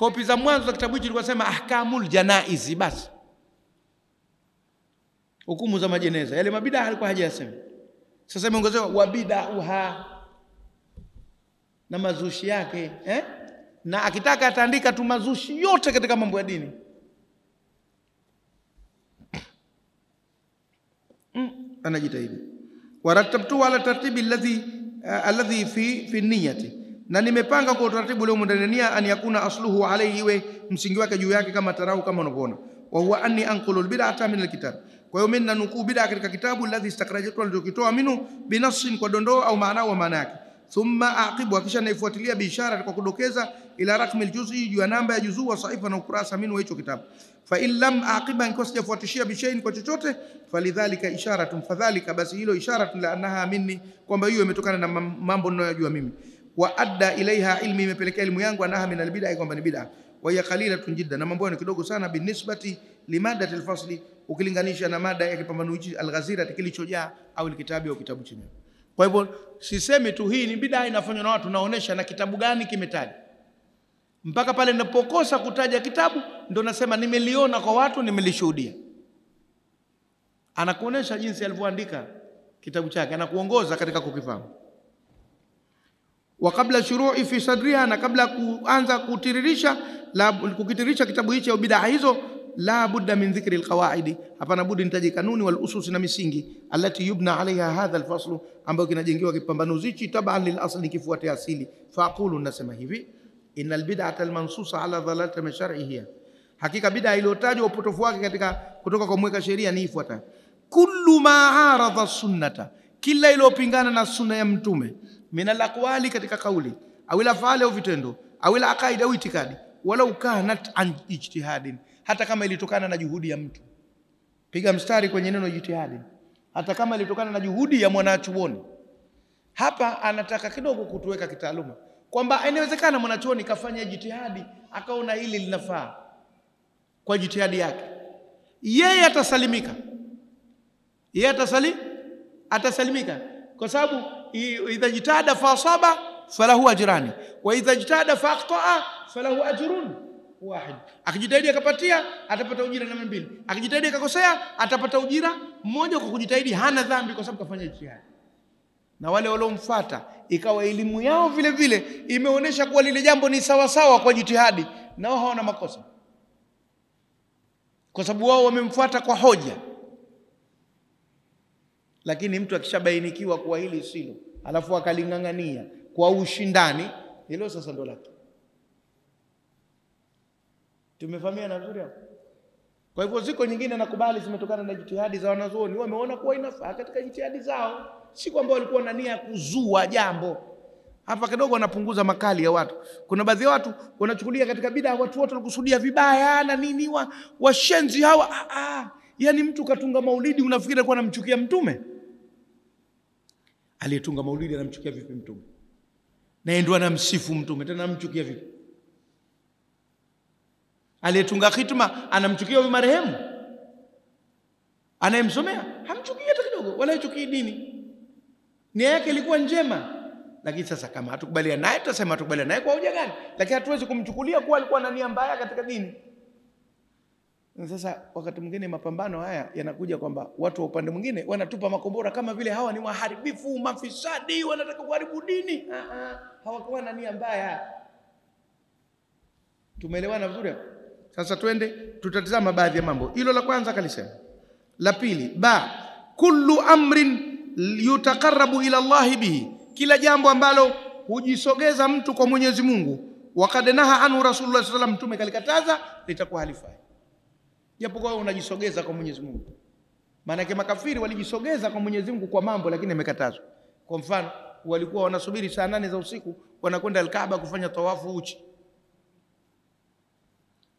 Kopi za mwanzo za kitabu hicho ilikuwa sema ahkamul janaizi basi, hukumu za majeneza, yale mabidaa alikuwa hajayasema. Sasa imeongezewa wabidauha na mazushi yake eh? na akitaka ataandika tu mazushi yote katika mambo ya dini. Mm, anajitahidi. Warattabtu ala tartibi alladhi alladhi fi fi niyati, na nimepanga kwa utaratibu ule ndani an yakuna asluhu alayhi, iwe msingi wake juu yake, kama tarau, kama unavyoona, wa huwa anni anqulu albid'ata min alkitab. Kwa hiyo mimi nanukuu bid'a katika kitabu alladhi istakrajtu, alichokitoa minu binafsin, kwa dondoo au maana wa maana yake thumma aqibu, akisha naifuatilia biishara kwa kudokeza, ila rakmi aljuzi, juu ya namba ya juzuu wa saifa na ukurasa minu hicho kitabu. Fa in lam aqiba, ikiwa sijafuatishia bishain kwa chochote, falidhalika isharatun, fadhalika, basi hilo isharatun la annaha minni, kwamba hiyo imetokana na mambo ninayojua mimi. Wa adda ilaiha ilmi, imepelekea elimu yangu, anaha min albid'a, kwamba ni bid'a. Wa hiya qalilatun jidda, na mambo ni kidogo sana, binisbati limada alfasli, ukilinganisha na mada ya kipambano hichi alghazira, kilichojaa au alkitabi au kitabu chenyewe. Kwa hivyo sisemi tu hii ni bidaa inafanywa na watu, naonesha na kitabu gani kimetaja. Mpaka pale ninapokosa kutaja kitabu ndo nasema nimeliona kwa watu, nimelishuhudia. Anakuonesha jinsi alivyoandika kitabu chake, anakuongoza katika kukifahamu. Wa kabla shuru'i fi sadriha, na kabla kuanza kutiririsha la kukitiririsha kitabu hichi au bidaa hizo la budda min dhikri alqawaidi, hapana budi nitaje kanuni wal usus na misingi allati yubna alaiha hadha alfaslu, ambayo kinajengewa kipambanuzi hichi taban lil asli, kifuate asili. Faqulu, nasema hivi innal bid'ata almansusa ala dhalalati min shar'iha, hakika bid'a iliyotajwa upotofu wake katika kutoka kwa mweka sheria ni ifuatayo: kullu ma aradha sunnata, kila iliyopingana na sunna ya mtume, min aqwali, katika kauli. Au ila faali au vitendo au ila au itikadi, wala kanat an ijtihadin. Hata kama ilitokana na juhudi ya mtu. Piga mstari kwenye neno jitihadi, hata kama ilitokana na juhudi ya mwanachuoni. Hapa anataka kidogo kutuweka kitaaluma. Kwamba inawezekana mwanachuoni kafanya jitihadi akaona hili linafaa kwa jitihadi yake, yeye atasalimika, yeye atasali atasalimika, kwa sababu idha jitahada fa asaba falahu ajrani wa idha jitahada fa akhtaa falahu ajrun wahid. Akijitahidi akapatia atapata ujira namba mbili, akijitahidi akakosea atapata ujira mmoja kwa kujitahidi, hana dhambi kwa sababu kafanya jihad Na wale waliomfuata ikawa elimu yao vile vile imeonyesha kuwa lile jambo ni sawa sawa kwa jitihadi, nao hawana makosa, kwa sababu wao wamemfuata kwa hoja. Lakini mtu akishabainikiwa kuwa hili silo, alafu akaling'ang'ania kwa ushindani, hilo sasa ndo lake. Tumefahamiana vizuri hapo. Kwa hivyo ziko nyingine nakubali zimetokana na jitihadi za wanazuoni, wameona kuwa inafaa katika jitihadi zao, si kwamba walikuwa na nia ya kuzua jambo. Hapa kidogo wanapunguza makali ya watu. Kuna baadhi ya watu wanachukulia katika bidaa watu wote wanakusudia vibaya na nini, wa washenzi hawa. Ah, ah. Yani mtu katunga maulidi unafikiri alikuwa anamchukia Mtume? Aliyetunga maulidi anamchukia vipi Mtume? Na yeye ndo anamsifu Mtume, tena anamchukia vipi? Aliyetunga khitma anamchukia huyu marehemu, anayemsomea hamchukii hata kidogo, wala hachukii dini, nia yake ilikuwa njema. Lakini sasa kama hatukubaliana naye, tutasema hatukubaliana naye kwa hoja gani? Lakini hatuwezi kumchukulia kuwa alikuwa na nia mbaya katika dini. Sasa wakati mwingine mapambano haya yanakuja kwamba watu wa upande mwingine wanatupa makombora kama vile hawa ni waharibifu, mafisadi, wanataka kuharibu dini. Hawakuwa na nia mbaya. Tumeelewana vizuri hapo? Sasa twende tutatizama baadhi ya mambo. Hilo la kwanza kalisema. La pili, ba kullu amrin yutakarabu ila Allahi bihi, kila jambo ambalo hujisogeza mtu kwa Mwenyezi Mungu, wakad naha anhu Rasulullah sallallahu alaihi wasallam, mtume kalikataza, litakuwa halifai, japokuwa unajisogeza kwa Mwenyezi Mungu. Maana yake makafiri walijisogeza kwa Mwenyezi Mungu kwa mambo, lakini yamekatazwa. Kwa mfano, walikuwa wanasubiri saa nane za usiku wanakwenda Alkaaba kufanya tawafu uchi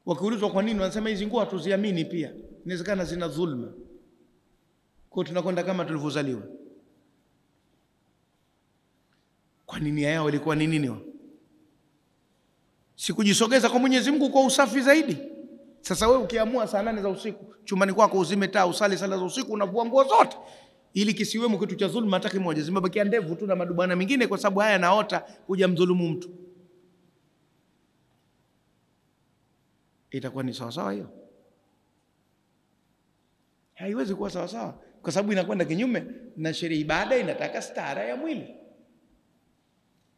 Wakiulizwa kwa nini, wanasema hizi nguo hatuziamini, pia inawezekana zina dhulma, kwa tunakwenda kama tulivyozaliwa. Kwa nini yao ilikuwa ni nini? Sikujisogeza kwa Mwenyezi Mungu kwa usafi zaidi. Sasa wewe ukiamua saa nane za usiku chumbani kwako uzime taa, usali sala za usiku, unavua nguo zote ili kisiwemo kitu cha dhulma hata kimoja, zimebakia ndevu tu na madubana mengine, kwa sababu haya naota huja mdhulumu mtu itakuwa ni sawasawa sawa hiyo? haiwezi kuwa sawasawa, sawa, kwa sababu inakwenda kinyume na sheria. Ibada inataka stara ya mwili.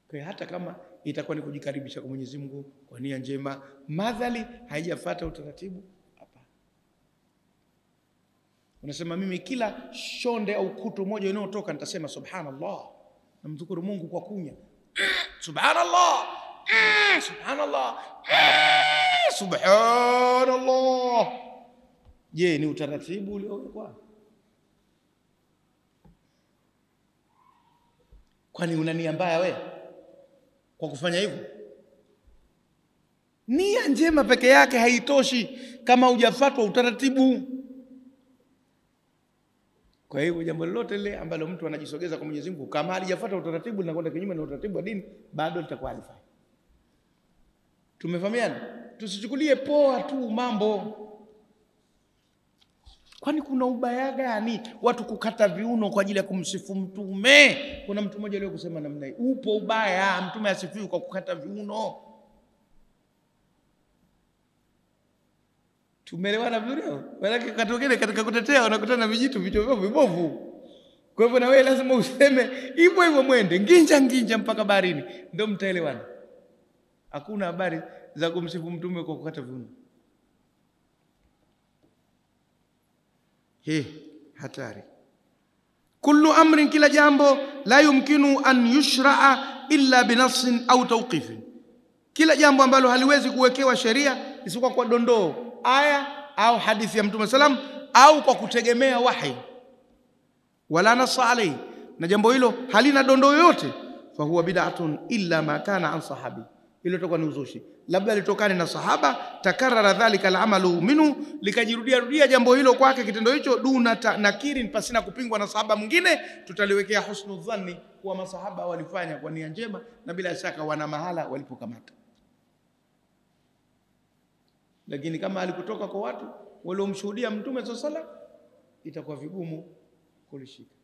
Kwa hata kama itakuwa ni kujikaribisha kwa Mwenyezi Mungu kwa nia njema, madhali haijafuata utaratibu, hapana. Unasema mimi kila shonde au kutu moja inayotoka nitasema subhanallah, namshukuru Mungu kwa kunya subhanallah, subhanallah, subhanallah. Je, ni utaratibu uliowekwa? Kwani una nia mbaya we kwa kufanya hivyo? Nia njema peke yake haitoshi kama hujafuatwa utaratibu. Kwa hiyo jambo lolote lile ambalo mtu anajisogeza kwa Mwenyezi Mungu kama halijafuata utaratibu, linakwenda kinyume na utaratibu wa dini, bado litakuwa halifai. Tumefahamiana? Tusichukulie poa tu mambo Kwani kuna ubaya gani watu kukata viuno kwa ajili ya kumsifu Mtume? Kuna mtu mmoja leo kusema namna hii, upo ubaya, Mtume asifiwe kwa kukata viuno. Tumeelewana vileo? Maanake wakati wengine katika kutetea wanakutana na vijitu vichwa vyao vibovu. Kwa hivyo na wewe lazima useme hivyo hivyo, mwende nginja nginja mpaka baharini, ndio mtaelewana. Hakuna habari za kumsifu Mtume kwa kukata viuno. He, hatari. Kullu amrin, kila jambo la yumkinu an yushraa illa binassin au tawqifin, kila jambo ambalo haliwezi kuwekewa sheria isipokuwa kwa dondoo aya au hadithi ya Mtume salam au kwa kutegemea wahi, wala nasa alayhi, na jambo hilo halina dondoo yoyote, fahuwa bid'atun illa ma kana an sahabi, hilo itakuwa ni uzushi labda litokane na sahaba, takarara dhalika alamalu minhu, likajirudia rudia jambo hilo kwake, kitendo hicho, duna nakirin, pasina kupingwa na sahaba mwingine, tutaliwekea husnu dhanni kuwa masahaba walifanya kwa nia njema, na bila shaka wana mahala walipokamata. Lakini kama alikutoka kwa watu waliomshuhudia Mtume saa salam, itakuwa vigumu kulishika.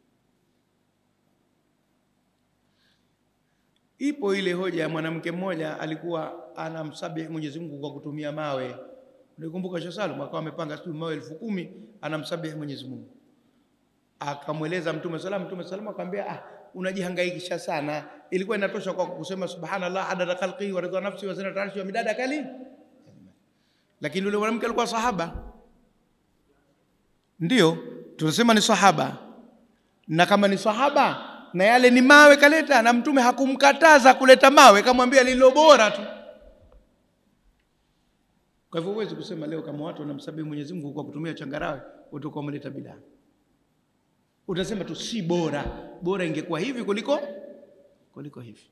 Ipo ile hoja ya mwanamke mmoja alikuwa anamsabihi Mwenyezi Mungu kwa kutumia mawe. Nikumbuka Sheikh Salum akawa amepanga sijui mawe elfu kumi anamsabihi Mwenyezi Mungu. Akamweleza Mtume salam, Mtume salam akamwambia, ah, unajihangaikisha sana, ilikuwa inatosha kwa kusema subhanallah adada khalqi wa ridha nafsi wa zinata arshi wa midada kali. Lakini yule mwanamke alikuwa sahaba, ndio tunasema ni sahaba, na kama ni sahaba na yale ni mawe kaleta, na mtume hakumkataza kuleta mawe, kamwambia lilo bora tu. Kwa hivyo huwezi kusema leo kama watu wanamsabihi Mwenyezi Mungu kwa kutumia changarawe utakuwa umeleta bidaa. Utasema tu si bora, bora ingekuwa hivi kuliko kuliko hivi.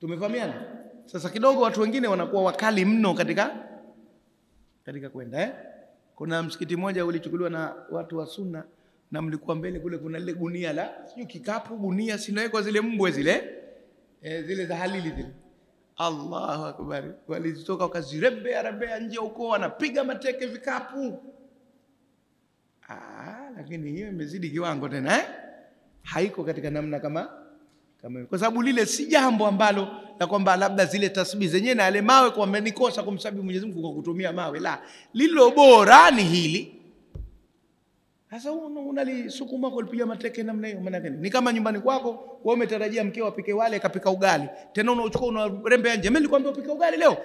Tumefahamiana? Sasa kidogo watu wengine wanakuwa wakali mno katika katika kwenda eh? Kuna msikiti mmoja ulichukuliwa na watu wa Sunna na mlikuwa mbele kule, kuna lile gunia la sijui kikapu gunia, sinawekwa zile mbwe zile e, zile za halili zile. Allahu akbar, walizitoka wakazirembea rembea nje huko, wanapiga mateke vikapu. Ah, lakini hiyo imezidi kiwango tena eh? Haiko katika namna kama kama, kwa sababu lile si jambo ambalo la kwamba labda zile tasbihi zenyewe na yale mawe kwamba amenikosa kumsabihi Mwenyezi Mungu kwa kutumia mawe, la, lilo bora ni hili sasa unalisukuma kulipiga mateke namna hiyo, maana gani? Ni kama nyumbani kwako wewe umetarajia mkeo apike wale akapika ugali, tena unauchukua unarembea nje. Mimi nilikwambia upike ugali leo,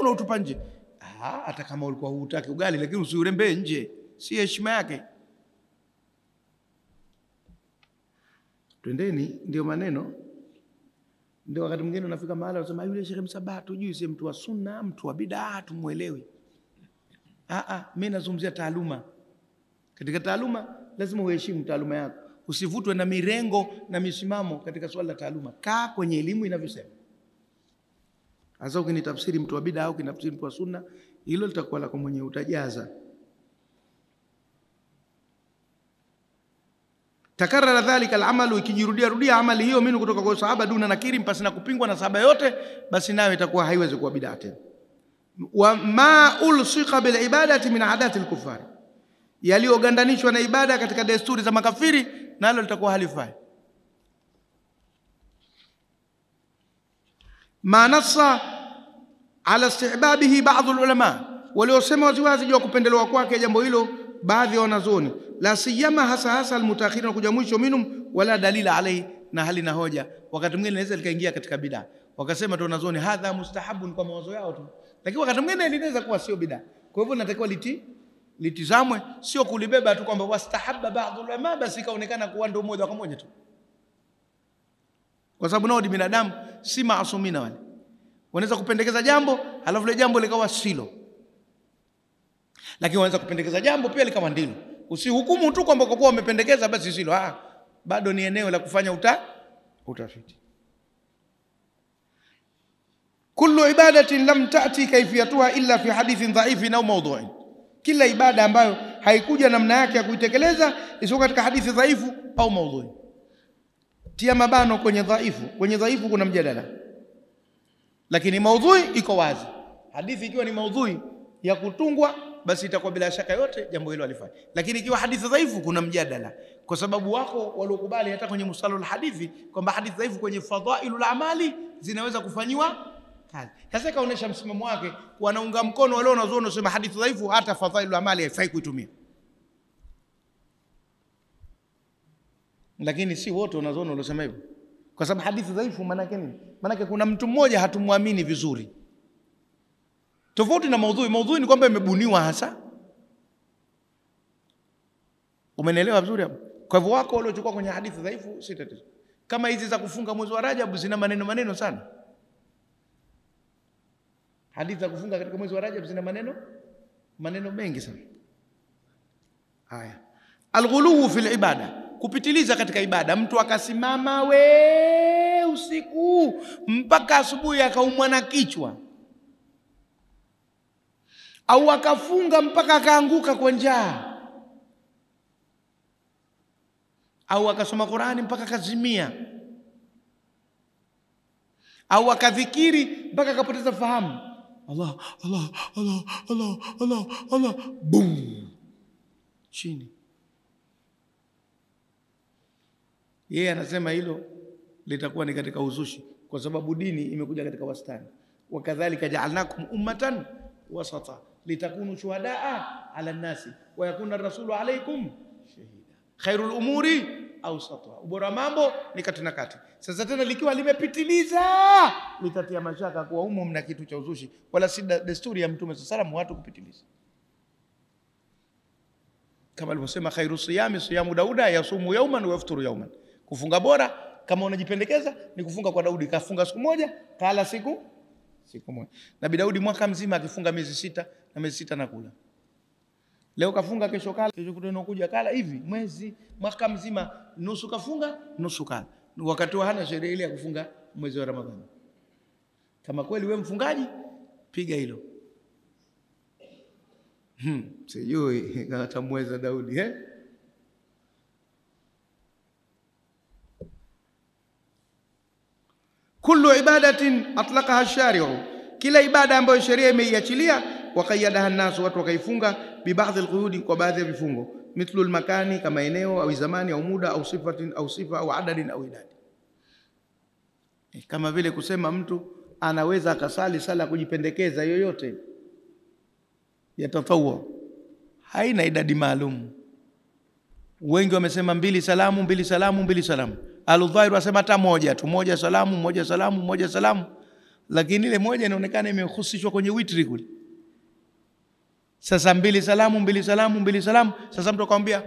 unautupa nje. Ah, hata kama ulikuwa hutaki ugali, lakini usiurembee nje, si heshima yake. Twendeni, ndio maneno ndio. Wakati mwingine unafika mahali unasema yule Sheikh Msabaha tujui, si mtu wa sunna, mtu wa bid'a, tumuelewi. Ah ah, mimi nazungumzia taaluma katika taaluma lazima uheshimu taaluma yako, usivutwe na mirengo na misimamo katika swala la taaluma. Kaa kwenye elimu inavyosema. Hasa ukinitafsiri mtu wa bid'a au kinafsiri mtu wa sunna, hilo litakuwa lako mwenyewe, utajaza. Takarara dhalika alamalu, ikijirudia rudia amali hiyo minu kutoka kwa sahaba duna nakiri, mpasi na kupingwa na sahaba yote, basi nayo itakuwa haiwezi kuwa bid'a tena. Wa ma ulsika bil ibadati min adati al-kufari yaliyogandanishwa na ibada katika desturi za makafiri, nalo litakuwa halifai. ma nassa ala istihbabihi baadhi ulama, waliosema waziwazi juu ya kupendelewa kwake jambo hilo baadhi ya wanazuoni, la siyama hasa hasa almutakhirin, na kuja mwisho minum wala dalila alaihi, na hali na hoja. Wakati mwingine inaweza likaingia katika bidaa, wakasema tu wanazuoni hadha mustahabun, kwa mawazo yao tu, lakini wakati mwingine linaweza kuwa sio bidaa. Kwa hivyo natakiwa liti litizamwe, sio kulibeba tu kwamba wastahabba baadhi ulama, basi ikaonekana kuwa ndio moja kwa moja tu, kwa sababu nao ni binadamu, si maasumina wale wanaweza kupendekeza jambo halafu ile jambo likawa silo, lakini wanaweza kupendekeza jambo pia likawa ndilo. Usihukumu tu kwamba kwa kuwa wamependekeza basi silo. Ah, bado ni eneo la kufanya uta, utafiti. kullu ibadatin lam tati kaifiyatuha illa fi hadithin dhaifin au mawdhu'in, kila ibada ambayo haikuja namna yake ya kuitekeleza isiyo katika hadithi dhaifu au maudhui. Tia mabano kwenye dhaifu. Kwenye dhaifu kuna mjadala lakini maudhui iko wazi. Hadithi ikiwa ni maudhui ya kutungwa, basi itakuwa bila shaka yote jambo hilo alifanya. Lakini ikiwa hadithi dhaifu, kuna mjadala, kwa sababu wako waliokubali hata kwenye musalul hadithi kwamba hadithi dhaifu kwenye fadhailul amali zinaweza kufanyiwa kazi. Sasa kaonesha msimamo wake, wanaunga mkono wale wanazuoni wanasema hadithi dhaifu, hata fadhailu amali haifai kuitumia. Lakini si wote wanazuoni waliosema hivyo kwa sababu hadithi dhaifu maanake nini? Maanake kuna mtu mmoja hatumwamini vizuri, tofauti na maudhui. Maudhui ni kwamba imebuniwa hasa, umenielewa vizuri hapo? Kwa hivyo wako waliochukua kwenye hadithi dhaifu, si tatizo. Kama hizi za kufunga mwezi wa Rajabu zina maneno maneno sana. Hadithi za kufunga katika mwezi wa Rajab zina maneno maneno mengi sana. Haya, alghuluwu fil ibada kupitiliza katika ibada, mtu akasimama we usiku mpaka asubuhi akaumwa na kichwa, au akafunga mpaka akaanguka kwa njaa, au akasoma Qurani mpaka akazimia, au akadhikiri mpaka akapoteza fahamu. Allah, Allah, Allah, Allah, Allah, Allah, boom, chini. Yeye anasema hilo litakuwa ni katika uzushi, kwa sababu dini imekuja katika wastani. Wakadhalika jaalnakum ummatan wasata. Litakunu shuhadaa ala nnasi wa yakuna rasulu alaikum shahida. Khairul umuri awsatuha, ubora wa mambo ni kati na kati. Sasa tena likiwa limepitiliza litatia mashaka kuwa humo mna kitu cha uzushi, wala si desturi ya Mtume saa salam watu kupitiliza kama alivyosema khairu siyami siyamu Dauda yasumu yauman wa yafturu yauman kufunga bora kama unajipendekeza ni kufunga kwa Daudi, kafunga siku moja kala siku siku moja. Nabii Daudi mwaka mzima akifunga miezi sita na miezi sita nakula. Leo kafunga, kesho kala, kesho kutwa kuja kala, hivi mwezi mwaka mzima, nusu kafunga nusu kala. Wakati wa hana sheria ile ya kufunga mwezi wa Ramadhani. Kama kweli we mfungaji, piga hilo. Hmm, sijui atamweza Daudi eh? kullu ibadatin atlaqaha shari'u, kila ibada ambayo sheria imeiachilia, wakayadaha nasu, watu wakaifunga, bibadhi alquyudi, kwa baadhi ya vifungo, mithlu almakani, kama eneo au zamani au muda au sifatin au sifa au adadin au idadi, kama vile kusema mtu anaweza akasali sala kujipendekeza yoyote. Ya haina idadi maalum. Wengi wamesema mbili salamu, mbili salamu, mbili salamu. Aludhairu asema hata moja tu, moja salamu, moja salamu, moja salamu, lakini ile moja inaonekana imehusishwa kwenye witri kule. Sasa mbili salamu, mbili salamu, mbili salamu. Sasa mtu akamwambia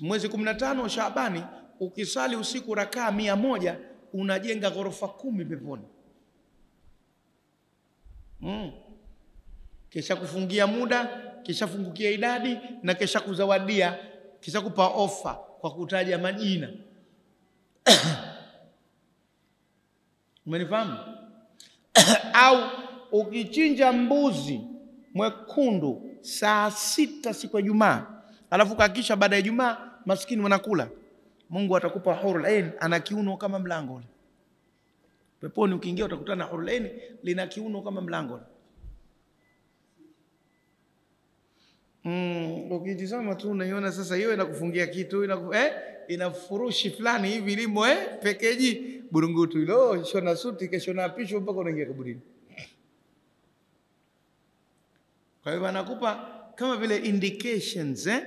mwezi kumi na tano Shaabani ukisali usiku rakaa mia moja unajenga ghorofa kumi peponi. Mm. Kisha kufungia muda, kisha fungukia idadi na kisha kuzawadia, kisha kupa ofa kwa kutaja majina Umenifahamu? Au ukichinja mbuzi mwekundu saa sita siku ya Ijumaa, alafu kahakisha baada ya Ijumaa maskini wanakula, Mungu atakupa hurul ain, ana kiuno kama mlango. Peponi ukiingia utakutana na hurul ain lina kiuno kama mlango. Mm, ukitizama tu unaiona sasa, hiyo inakufungia kitu inaku, eh? ina furushi fulani hivi limo eh? pekeji burungutu ilo, shona suti kesho na apisho mpaka unaingia kaburini. Kwa hivyo anakupa kama vile indications eh?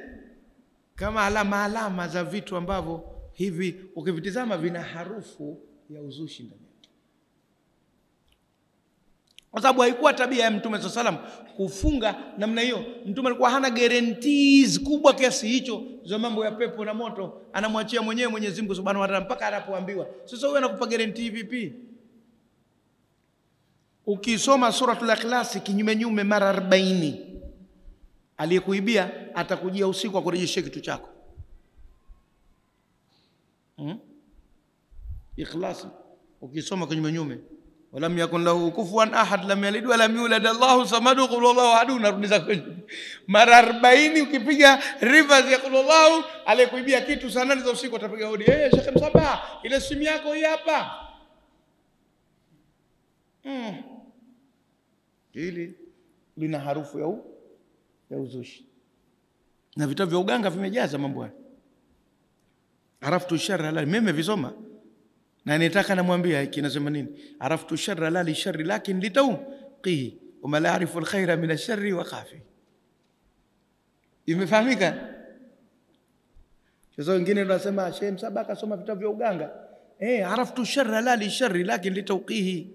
kama alama alama za vitu ambavyo hivi ukivitizama vina harufu ya uzushi ndani yake, kwa sababu haikuwa tabia ya Mtume saa salam kufunga namna hiyo. Mtume alikuwa hana guarantees kubwa kiasi hicho za mambo ya pepo na moto, anamwachia mwenyewe Mwenyezi Mungu Subhanahu wa Ta'ala mpaka anapoambiwa. Sasa huyo anakupa guarantee vipi? Ukisoma suratul Ikhlas kinyume nyume mara 40 aliyekuibia atakujia usiku akurejeshe kitu chako. Hmm? Ikhlas ukisoma kinyume nyume, walam yakun lahu kufuwan ahad, lam yalid walam yulad, Allahu samadu, qul huwallahu ahad, unarudi zako mara 40. Ukipiga reverse ya qul huwallahu, aliyekuibia kitu saa nane za usiku atapiga hodi, eh, Sheikh Msaba, ile simu yako hii hapa. Hmm. Hili lina harufu ya u ya uzushi na vitabu vya uganga vimejaza mambo haya. Araftu sharra halali, mimi nimevisoma na nitaka namwambia hiki nasema nini? Araftu sharra la li sharri lakin litauqihi wama la arifu alkhaira min alsharri wa khafi. Imefahamika? Sasa wengine wanasema Sheikh Msaba akasoma vitabu vya uganga eh, araftu sharra la li sharri lakin litauqihi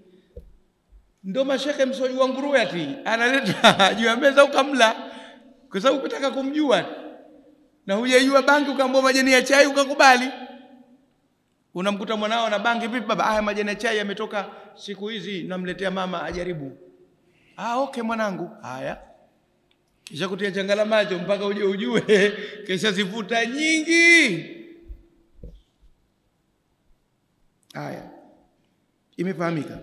ndo mashekhe wa nguruwe ati analeta juu ya meza ukamla, kwa sababu ukitaka kumjua na hujajua bangi, ukaambua majani ya chai ukakubali. Unamkuta mwanao na bangi, vipi baba? Haya majani ya chai yametoka siku hizi, namletea mama ajaribu. Ah, okay mwanangu, haya kisha kutia changala macho mpaka uje ujue kisha zifuta nyingi. Haya, imefahamika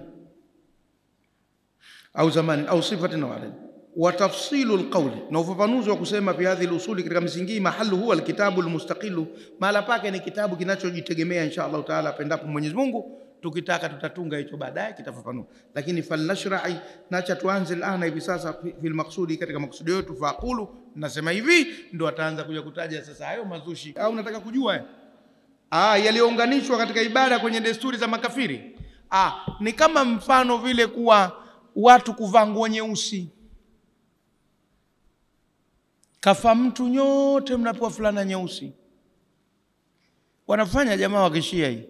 au zamani au sifatin au adad wa tafsilu alqawli, na ufafanuzi wa kusema fi hadhihi alusuli, katika misingi mahalu huwa alkitabu almustaqilu, mahala pake ni kitabu kinachojitegemea insha Allah taala, pendapo Mwenyezi Mungu. Tukitaka tutatunga hicho baadaye kitafafanua, lakini falnashrai, nacha tuanze alana hivi sasa fil maqsudi, katika maksudi yetu. Faqulu, nasema hivi ndo ataanza kuja kutaja sasa hayo mazushi. Au nataka kujua? Ah, yaliyounganishwa katika ibada kwenye desturi za makafiri. Ah, ni kama mfano vile kuwa watu kuvaa nguo nyeusi. Kafa mtu, nyote mnapewa fulana nyeusi. Wanafanya jamaa wa kishia hii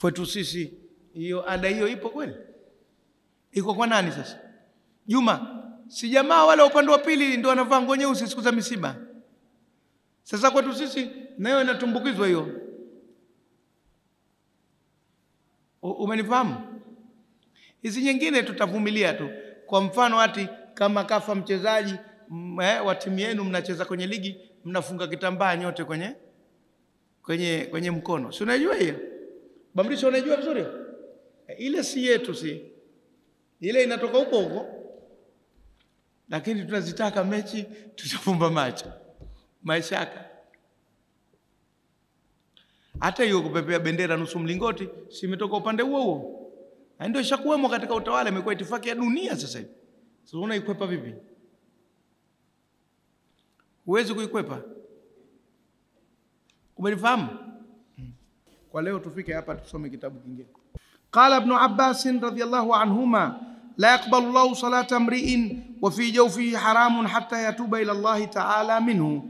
kwetu sisi. Hiyo ada hiyo ipo kweli? Iko kwa nani sasa? Juma, si jamaa wale upande wa pili ndio wanavaa nguo nyeusi siku za misiba. Sasa kwetu sisi nayo inatumbukizwa hiyo. Umenifahamu? Hizi nyingine tutavumilia tu. Kwa mfano ati kama kafa mchezaji eh, wa timu yenu mnacheza kwenye ligi, mnafunga kitambaa nyote kwenye kwenye kwenye mkono, si unajua hiyo? Bamrisho, unajua vizuri? Ile si yetu, si. Ile inatoka huko huko, lakini tunazitaka mechi, tutafumba macho. Mashaka. Hata hiyo kupepea bendera nusu mlingoti, si imetoka upande huo huo ndio ishakuwemo katika utawala, imekuwa itifaki ya dunia sasa hivi. Sasa unaikwepa vipi? Huwezi kuikwepa. Umenifahamu? Kwa leo tufike hapa, tusome kitabu kingine. Qala Ibn Abbas radhiyallahu anhuma la yaqbalu Allahu salata mri'in wa fi jawfihi haramun hatta yatuba ila Allahi ta'ala minhu.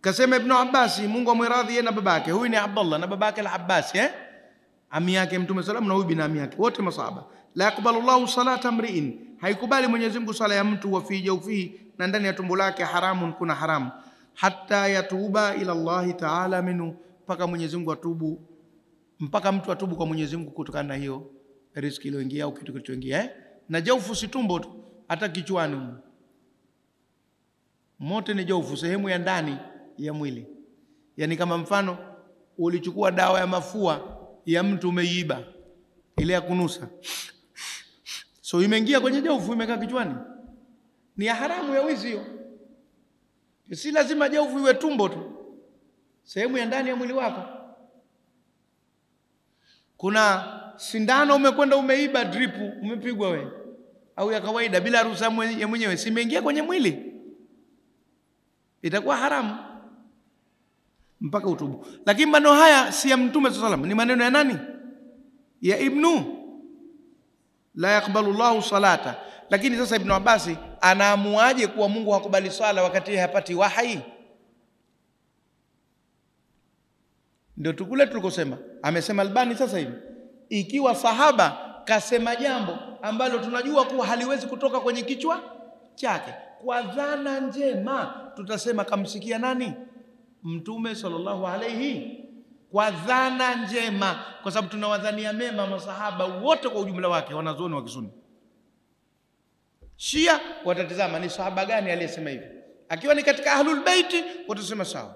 Kasema Ibn Abbas, Mungu amwiradhi yeye na babake. Huyu ni Abdullah na babake al-Abbas eh? Ami yake Mtume salam na huyu binamu yake wote masahaba. La yakbalu llahu salata mriin, haikubali Mwenyezi Mungu sala ya mtu, wa fi jawfihi, na ndani ya tumbo lake haramun, kuna haramu, hatta yatuba ila llahi taala minhu, mpaka Mwenyezi Mungu atubu, mpaka mtu atubu kwa Mwenyezi Mungu kutokana na hiyo riziki iliyoingia au kitu kilichoingia eh? Na jaufu si tumbo tu, hata kichwani mote ni jaufu, sehemu ya ndani ya mwili. Yani kama mfano ulichukua dawa ya mafua ya mtu umeiba. Ile ya kunusa, so imeingia kwenye jaufu, imekaa kichwani, ni ya haramu ya wizi hiyo. Si lazima jaufu iwe tumbo tu, sehemu ya ndani ya mwili wako. Kuna sindano umekwenda umeiba, dripu umepigwa we, au ya kawaida bila ruhusa ya mwenyewe, si imeingia kwenye mwili, itakuwa haramu mpaka utubu. Lakini maneno haya si ya Mtume salam, ni maneno ya nani? Ya Ibnu. La yakbalu llahu salata, Lakini sasa Ibnu Abasi anaamuaje kuwa Mungu hakubali swala wakati hapati wahai? Ndio tukule tulikosema, amesema Albani sasa hivi, ikiwa sahaba kasema jambo ambalo tunajua kuwa haliwezi kutoka kwenye kichwa chake, kwa dhana njema tutasema kamsikia nani? Mtume sallallahu alaihi, kwa dhana njema, kwa sababu tunawadhania mema masahaba wote kwa ujumla wake, wanazuoni wa Kisuni. Shia watatizama ni sahaba gani aliyesema hivi. Akiwa ni katika ahlul baiti watasema sawa,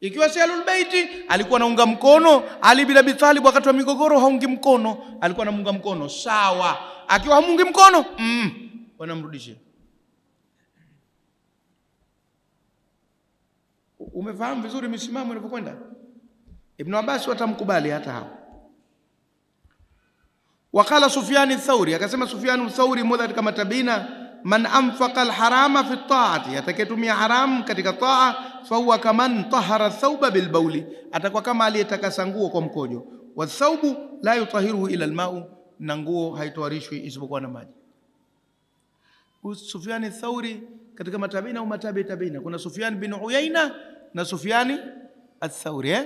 ikiwa si ahlul baiti, alikuwa anaunga mkono Ali bin Abi Talib wakati wa migogoro, haungi mkono, alikuwa anamunga mkono sawa. Akiwa hamungi mkono mm, wanamrudishia. Umefahamu vizuri misimamo inavyokwenda. Ibn Abbas watamkubali hata hao. Wakala Sufyani Thauri, akasema Sufyani Thauri mmoja katika matabina, man anfaqa alharama fi taati, atakayetumia haramu katika taa, fahuwa kaman tahara thauba bilbauli, atakuwa kama aliyetakasa nguo kwa mkojo. Wathaubu la yutahiruhu ila almau, na nguo haitoharishwi isipokuwa na maji. Sufyani Thauri katika matabina au matabi tabina, kuna Sufyan bin Uyaina na Sufyani Athauri eh?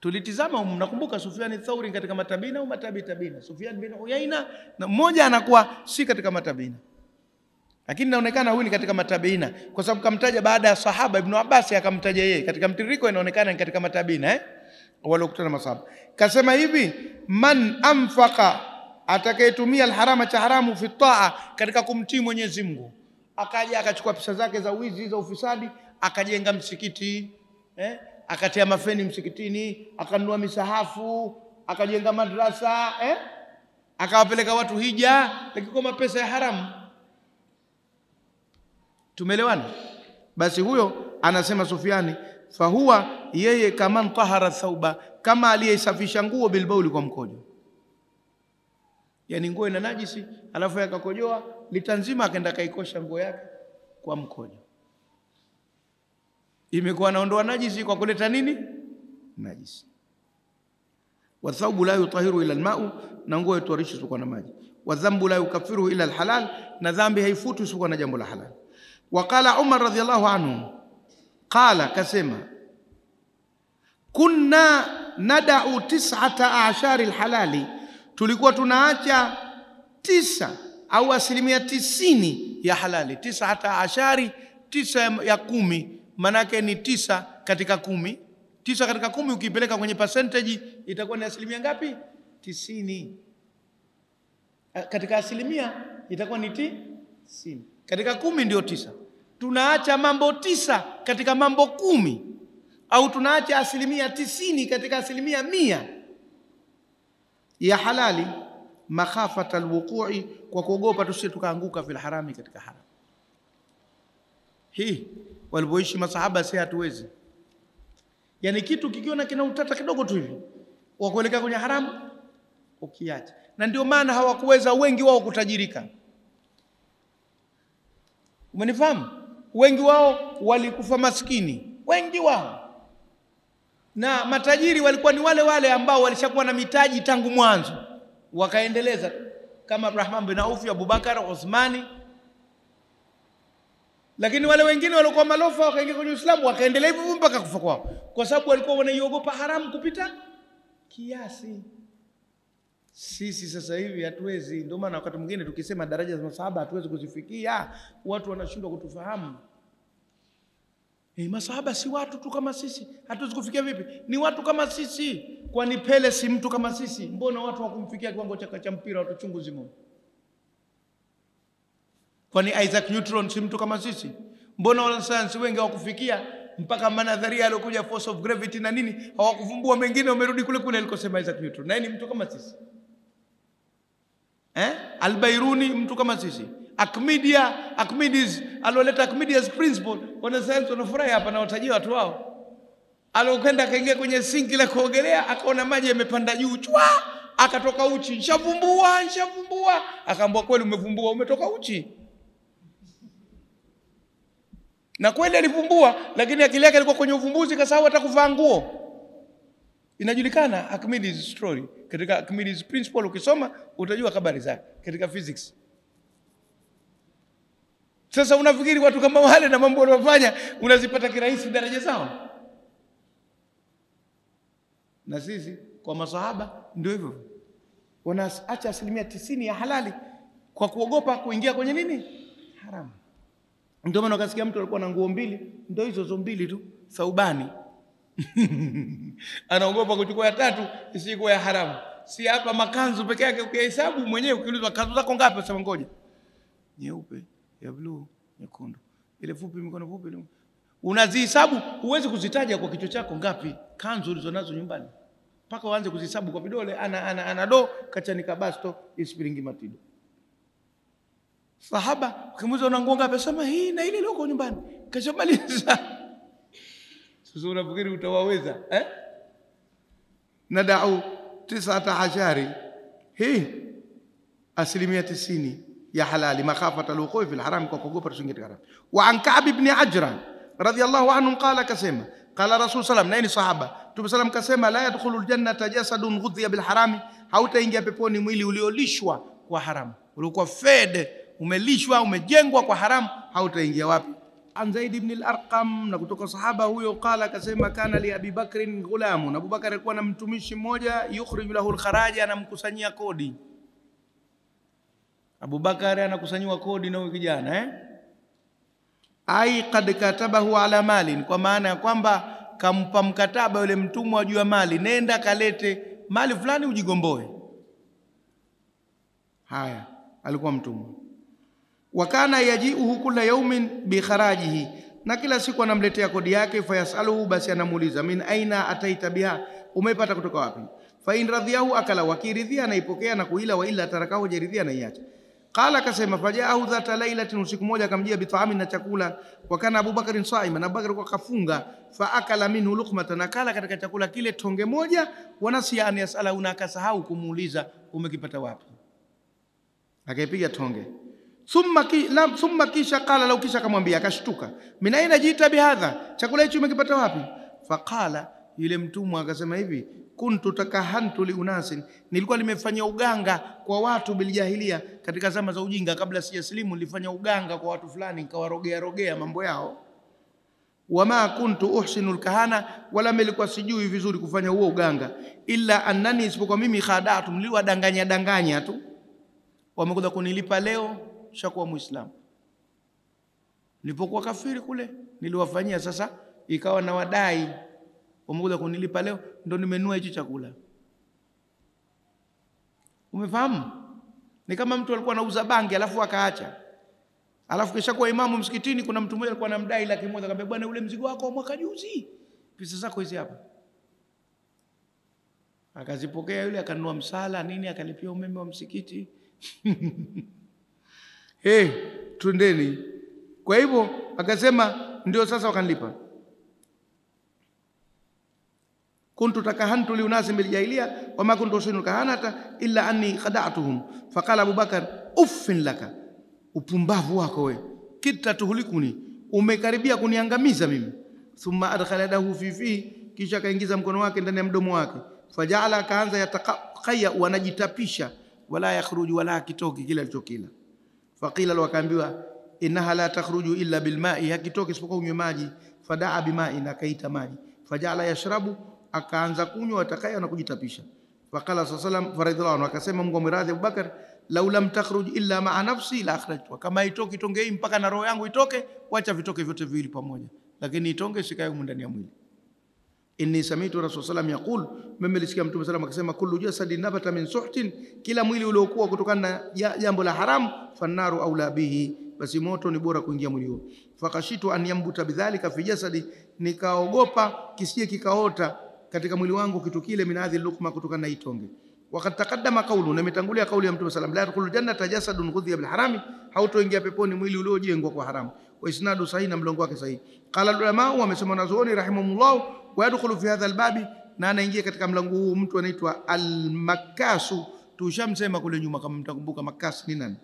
Tulitizama, mnakumbuka Sufyani Thauri katika matabina au matabi tabina, Sufyan bin Uyaina na mmoja anakuwa si katika matabina, lakini inaonekana huyu ni katika matabina. Kwa sababu kamtaja baada ya sahaba Ibn Abbas akamtaja yeye. Katika mtiririko, inaonekana ni katika matabina eh, waliokutana masahaba. Kasema hivi, man anfaqa, atakayetumia alharama cha haramu fi katika kumtii Mwenyezi Mungu, akaja akachukua pesa zake za wizi za ufisadi, akajenga msikiti eh? akatia mafeni msikitini, akanunua misahafu, akajenga madrasa eh? akawapeleka watu hija, lakini kwa mapesa ya haramu. Tumeelewana? Basi huyo anasema Sufiani, fahuwa yeye kaman tahara thauba, kama aliyesafisha nguo bilbauli, kwa mkojo. Yani nguo ina najisi, alafu akakojoa lita nzima, akaenda kaikosha nguo yake kwa mkojo imekuwa naondoa najisi kwa kuleta nini? Najisi. Wathaubu la yutahiru ila almau, na nguo haitoharishi isipokuwa na maji. Wadhambu la yukafiru ila alhalal, na dhambi haifutu isipokuwa na jambo la halal. Waqala Umar radhiyallahu anhu, qala, kasema kunna nadau tis'ata ashari alhalali, tulikuwa tunaacha tisa au asilimia tisini ya halali. Tis'ata ashari, tisa ya kumi manake ni tisa katika kumi. Tisa katika kumi ukipeleka kwenye percentage itakuwa ni asilimia ngapi? Tisini. Katika asilimia itakuwa ni tisini. Katika kumi ndio tisa. Tunaacha mambo tisa katika mambo kumi, au tunaacha asilimia tisini katika asilimia mia ya halali, makhafata alwuqui, kwa kuogopa tusije tukaanguka fil harami, katika haram hii walivyoishi masahaba, si hatuwezi. Yani kitu kikiona kina utata kidogo tu hivi wa kuelekea kwenye haramu ukiacha, na ndio maana hawakuweza wengi wao kutajirika. Umenifahamu? Wengi wao walikufa maskini, wengi wao, na matajiri walikuwa ni wale wale ambao walishakuwa na mitaji tangu mwanzo, wakaendeleza kama Abdurrahman bin Auf, Abubakar, Uthmani lakini wale wengine waliokuwa malofa wakaingia kwenye Uislamu wakaendelea hivyo mpaka kufa kwao, kwa sababu walikuwa wanaiogopa haramu kupita kiasi. Sisi sasa hivi hatuwezi. Ndio maana wakati mwingine tukisema daraja za masahaba hatuwezi kuzifikia, watu wanashindwa kutufahamu. Hey, masahaba si watu tu kama sisi, hatuwezi kufikia vipi? Ni watu kama sisi. Kwani Pele si mtu kama sisi? Mbona watu hawakumfikia kiwango cha mpira watuchunguzi Mungu? Kwani Isaac Newton si mtu kama sisi? Mbona wanasayansi wengi hawakufikia mpaka manadharia aliyokuja force of gravity na nini, hawakuvumbua mengine, wamerudi kule kule alikosema Isaac Newton, naye ni mtu kama sisi eh? Albairuni mtu kama sisi. Archimedes, Archimedes alioleta Archimedes principle, wanasayansi wanafurahi hapa na watajia watu wao. Alokwenda akaingia kwenye sinki la kuogelea, akaona maji yamepanda juu chwa, akatoka uchi, nshavumbua, nshavumbua. Akaambua kweli, umevumbua, umetoka uchi na kweli alivumbua, lakini akili yake ilikuwa kwenye uvumbuzi, kasahau hata kuvaa nguo. Inajulikana Archimedes story katika Archimedes principle, ukisoma utajua habari zake katika physics. Sasa unafikiri watu kama wale na mambo waliofanya unazipata kirahisi daraja zao? Na sisi kwa masahaba ndio hivyo, wanaacha asilimia tisini ya halali kwa kuogopa kuingia kwenye nini haramu. Ndio maana ukasikia mtu alikuwa na nguo mbili, ndio hizo zo mbili tu, Saubani anaogopa kuchukua ya tatu isikuwa ya haramu. Si hapa makanzu peke yake, ukihesabu mwenyewe, ukiulizwa kanzu zako ngapi, usema ngoja, nyeupe, ya bluu, nyekundu, ile fupi, mikono fupi, ile- unazihesabu. Huwezi kuzitaja kwa kichwa chako ngapi kanzu ulizonazo nyumbani, mpaka uanze kuzihesabu kwa vidole. Ana, ana, ana do kachanika basto isipiringi matido Sahaba ukimuuliza una nguo ngapi, asema hii na ile iliyoko nyumbani, kashamaliza. Sasa unafikiri utawaweza eh? Nadau tisata ashari, hii asilimia tisini ya halali, makhafata alwuqui fi lharami, kwa kuogopa tusiingie katika. Wa an Ka'b ibn Ajran radhiyallahu anhu qala, kasema qala Rasul salam, naye ni sahaba. Mtume salam kasema, la yadkhulu ljannata jasadun ghudhiya bilharami, hautaingia peponi mwili uliolishwa kwa haramu, uliokuwa fed umelishwa umejengwa kwa haramu, hautaingia wapi? An Zaid ibn al-Arqam, na kutoka sahaba huyo qala, akasema kana li Abi Bakrin ghulamu, na Abubakar alikuwa na mtumishi mmoja, yukhriju lahu al-kharaja, anamkusanyia kodi. Abubakar anakusanyiwa kodi na huyu kijana eh? ai kad katabahu ala malin, kwa maana ya kwamba kampa mkataba yule mtumwa juu ya mali, nenda kalete mali fulani ujigomboe. Haya, alikuwa mtumwa wa kana yajiuhu kula yaumin bikharajihi, na kila siku anamletea kodi yake. Fayasaluhu, basi anamuuliza min aina ataita biha, umepata kutoka wapi? Fa in radhiyahu akala, wakiridhia anaipokea na kuila, wa illa tarakahu, jaridhia anaiacha. Qala, akasema fajaahu dhata lailatin, usiku moja akamjia bitaamin, na chakula. Wa kana Abubakarin saiman, Abubakar kwa kafunga. Fa akala minhu luqmatan, akala katika chakula kile tonge moja. Wanasiya an yasalahu, na akasahau kumuuliza umekipata wapi, akaipiga tonge Thumma, ki, la, thumma kisha qala lau, kisha akamwambia akashtuka, min aina jita bihadha, chakula hicho umekipata wapi? Faqala, yule mtumwa akasema hivi, kuntu takahantu liunasin, nilikuwa nimefanya uganga kwa watu biljahilia, katika zama za ujinga, kabla sijasilimu nilifanya uganga kwa watu fulani, nikawarogea rogea mambo yao. Wama kuntu uhsinu lkahana, wala nilikuwa sijui vizuri kufanya huo uganga, illa annani, isipokuwa mimi khadatu, mliwadanganya danganya tu, wamekuja kunilipa leo shakuwa Muislamu. Nilipokuwa kafiri kule niliwafanyia, sasa ikawa na wadai, wamekuja kunilipa leo, ndo nimenua hicho chakula. Umefahamu? Ni kama mtu alikuwa anauza bangi alafu akaacha, alafu kisha kuwa imamu msikitini, kuna mtu mmoja alikuwa anamdai laki moja, akamwambia bwana, ule mzigo wako wa mwaka juzi, pesa zako hizi hapa. Akazipokea yule, akanunua msala nini, akalipia umeme wa msikiti Hey, twendeni. Kwa hivyo akasema ndio sasa wakanilipa. kuntu takahantu liunasi biljahiliya wama kuntu usinu kahanata illa anni khada'tuhum faqala Abubakar uffin laka, upumbavu wako we, kita tuhulikuni, umekaribia kuniangamiza mimi. Thumma adkhala yadahu fi fi kisha akaingiza mkono wake ndani ya mdomo wake. Fajaala, akaanza yatakaya, wanajitapisha, wala yakhruju, wala akitoki kile alichokila Faqila wakaambiwa akaambiwa innaha la takhruju illa bilmai, hakitoki isipokuwa unywe maji. Fadaa bimain, akaita maji. Fajala yashrabu, akaanza kunywa, atakaya na kujitapisha. Faqala sa salam anhu, akasema Mungu amradhi Abubakar, lau lam takhruj illa maa nafsi la akhrajtu, kama itoki tonge hii mpaka na roho yangu itoke, wacha vitoke vyote viwili pamoja, lakini itonge sikae humu ndani ya mwili. Inni samitu rasul salam yaqul, mimi nilisikia mtume salam akisema, kullu jasadin nabata min suhtin, kila mwili uliokuwa kutokana na jambo la haramu, fannaru aula bihi, basi moto ni bora kuingia mwili huo. Fakashitu an yambuta bidhalika fi jasadi, nikaogopa kisije kikaota katika mwili wangu kitu kile, min hadhi lukma, kutokana na itonge. Wakad taqaddama qawlu, na imetangulia kauli ya mtume salam, la yadkhulu jannata jasadun ghudhiya bil harami, hautoingia peponi mwili uliojengwa kwa haramu. Wa isnadu sahihi, na mlongo wake sahihi. Qala ulama, wamesema wanazuoni rahimahumullah wayadkhulu fi hadha albabi, na anaingia katika mlango huu mtu anaitwa almakasu. Tushamsema kule nyuma, kama mtakumbuka, makas ni nani?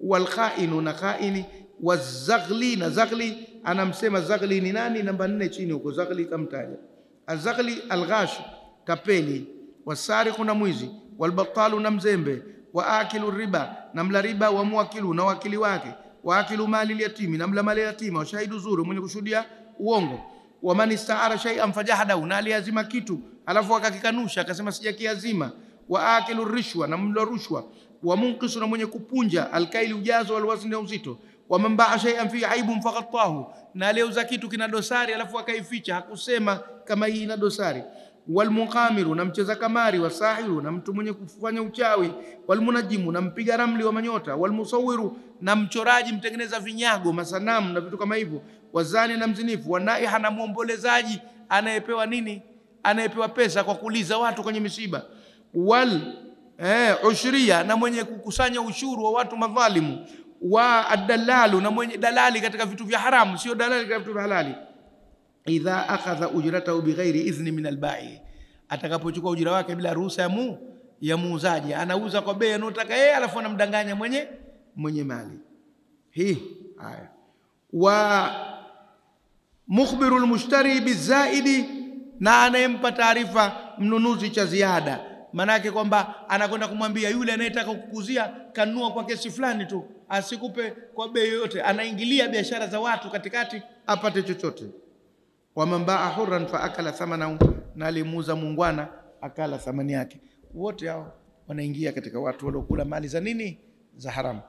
Walkhainu, na khaini, wazaghli, na zaghli. Anamsema zaghli ni nani? Namba nne chini huko, zaghli kamtaja. Azaghli alghash, tapeli. Wasariqu, na mwizi. Walbatalu, na mzembe. Wa akilu riba, na mla riba. Wa muwakilu, na wakili wake. wa akilu mali yatimi na mla mali yatima, wa shahidu zuri, mwenye kushuhudia uongo, wa man istaara shay'an fajahadahu, na aliazima kitu alafu akakikanusha akasema sijakiazima, wa akilu rishwa, na mlo rushwa, wa munqisu, na mwenye kupunja alkaili, ujazo wal wazni, uzito, wa man baa shay'an fi aibun faghattahu, na aliuza kitu kina dosari alafu akaificha, hakusema kama hii ina dosari. Walmuqamiru na mcheza kamari, wasahiru na mtu mwenye kufanya uchawi, walmunajimu na mpiga ramli wa manyota, walmusawiru na mchoraji mtengeneza vinyago, masanamu na vitu kama hivyo, wazani na mzinifu, wanaiha na mwombolezaji. Anayepewa nini, anayepewa pesa kwa kuliza watu kwenye misiba, wal eh, ushria na mwenye kukusanya ushuru wa watu madhalimu, wa adalalu na mwenye dalali katika vitu vya haramu, sio dalali katika vitu vya halali. Idha akhadha ujratahu bighairi idhni min albai, atakapochukua ujira wake bila ruhusa ya mu ya muuzaji, anauza kwa bei anayotaka yeye, alafu anamdanganya mwenye mwenye mali. Hii. Haya, wa mukhbiru almushtari bizaidi, na anayempa taarifa mnunuzi cha ziada, maanake kwamba anakwenda kumwambia yule anayetaka kukuzia kanua kwa kesi fulani tu, asikupe kwa bei yoyote, anaingilia biashara za watu katikati apate chochote waman baa huran fa akala thamanahu, na alimuuza mungwana akala thamani yake. Wote hao wanaingia katika watu waliokula mali za nini, za haramu.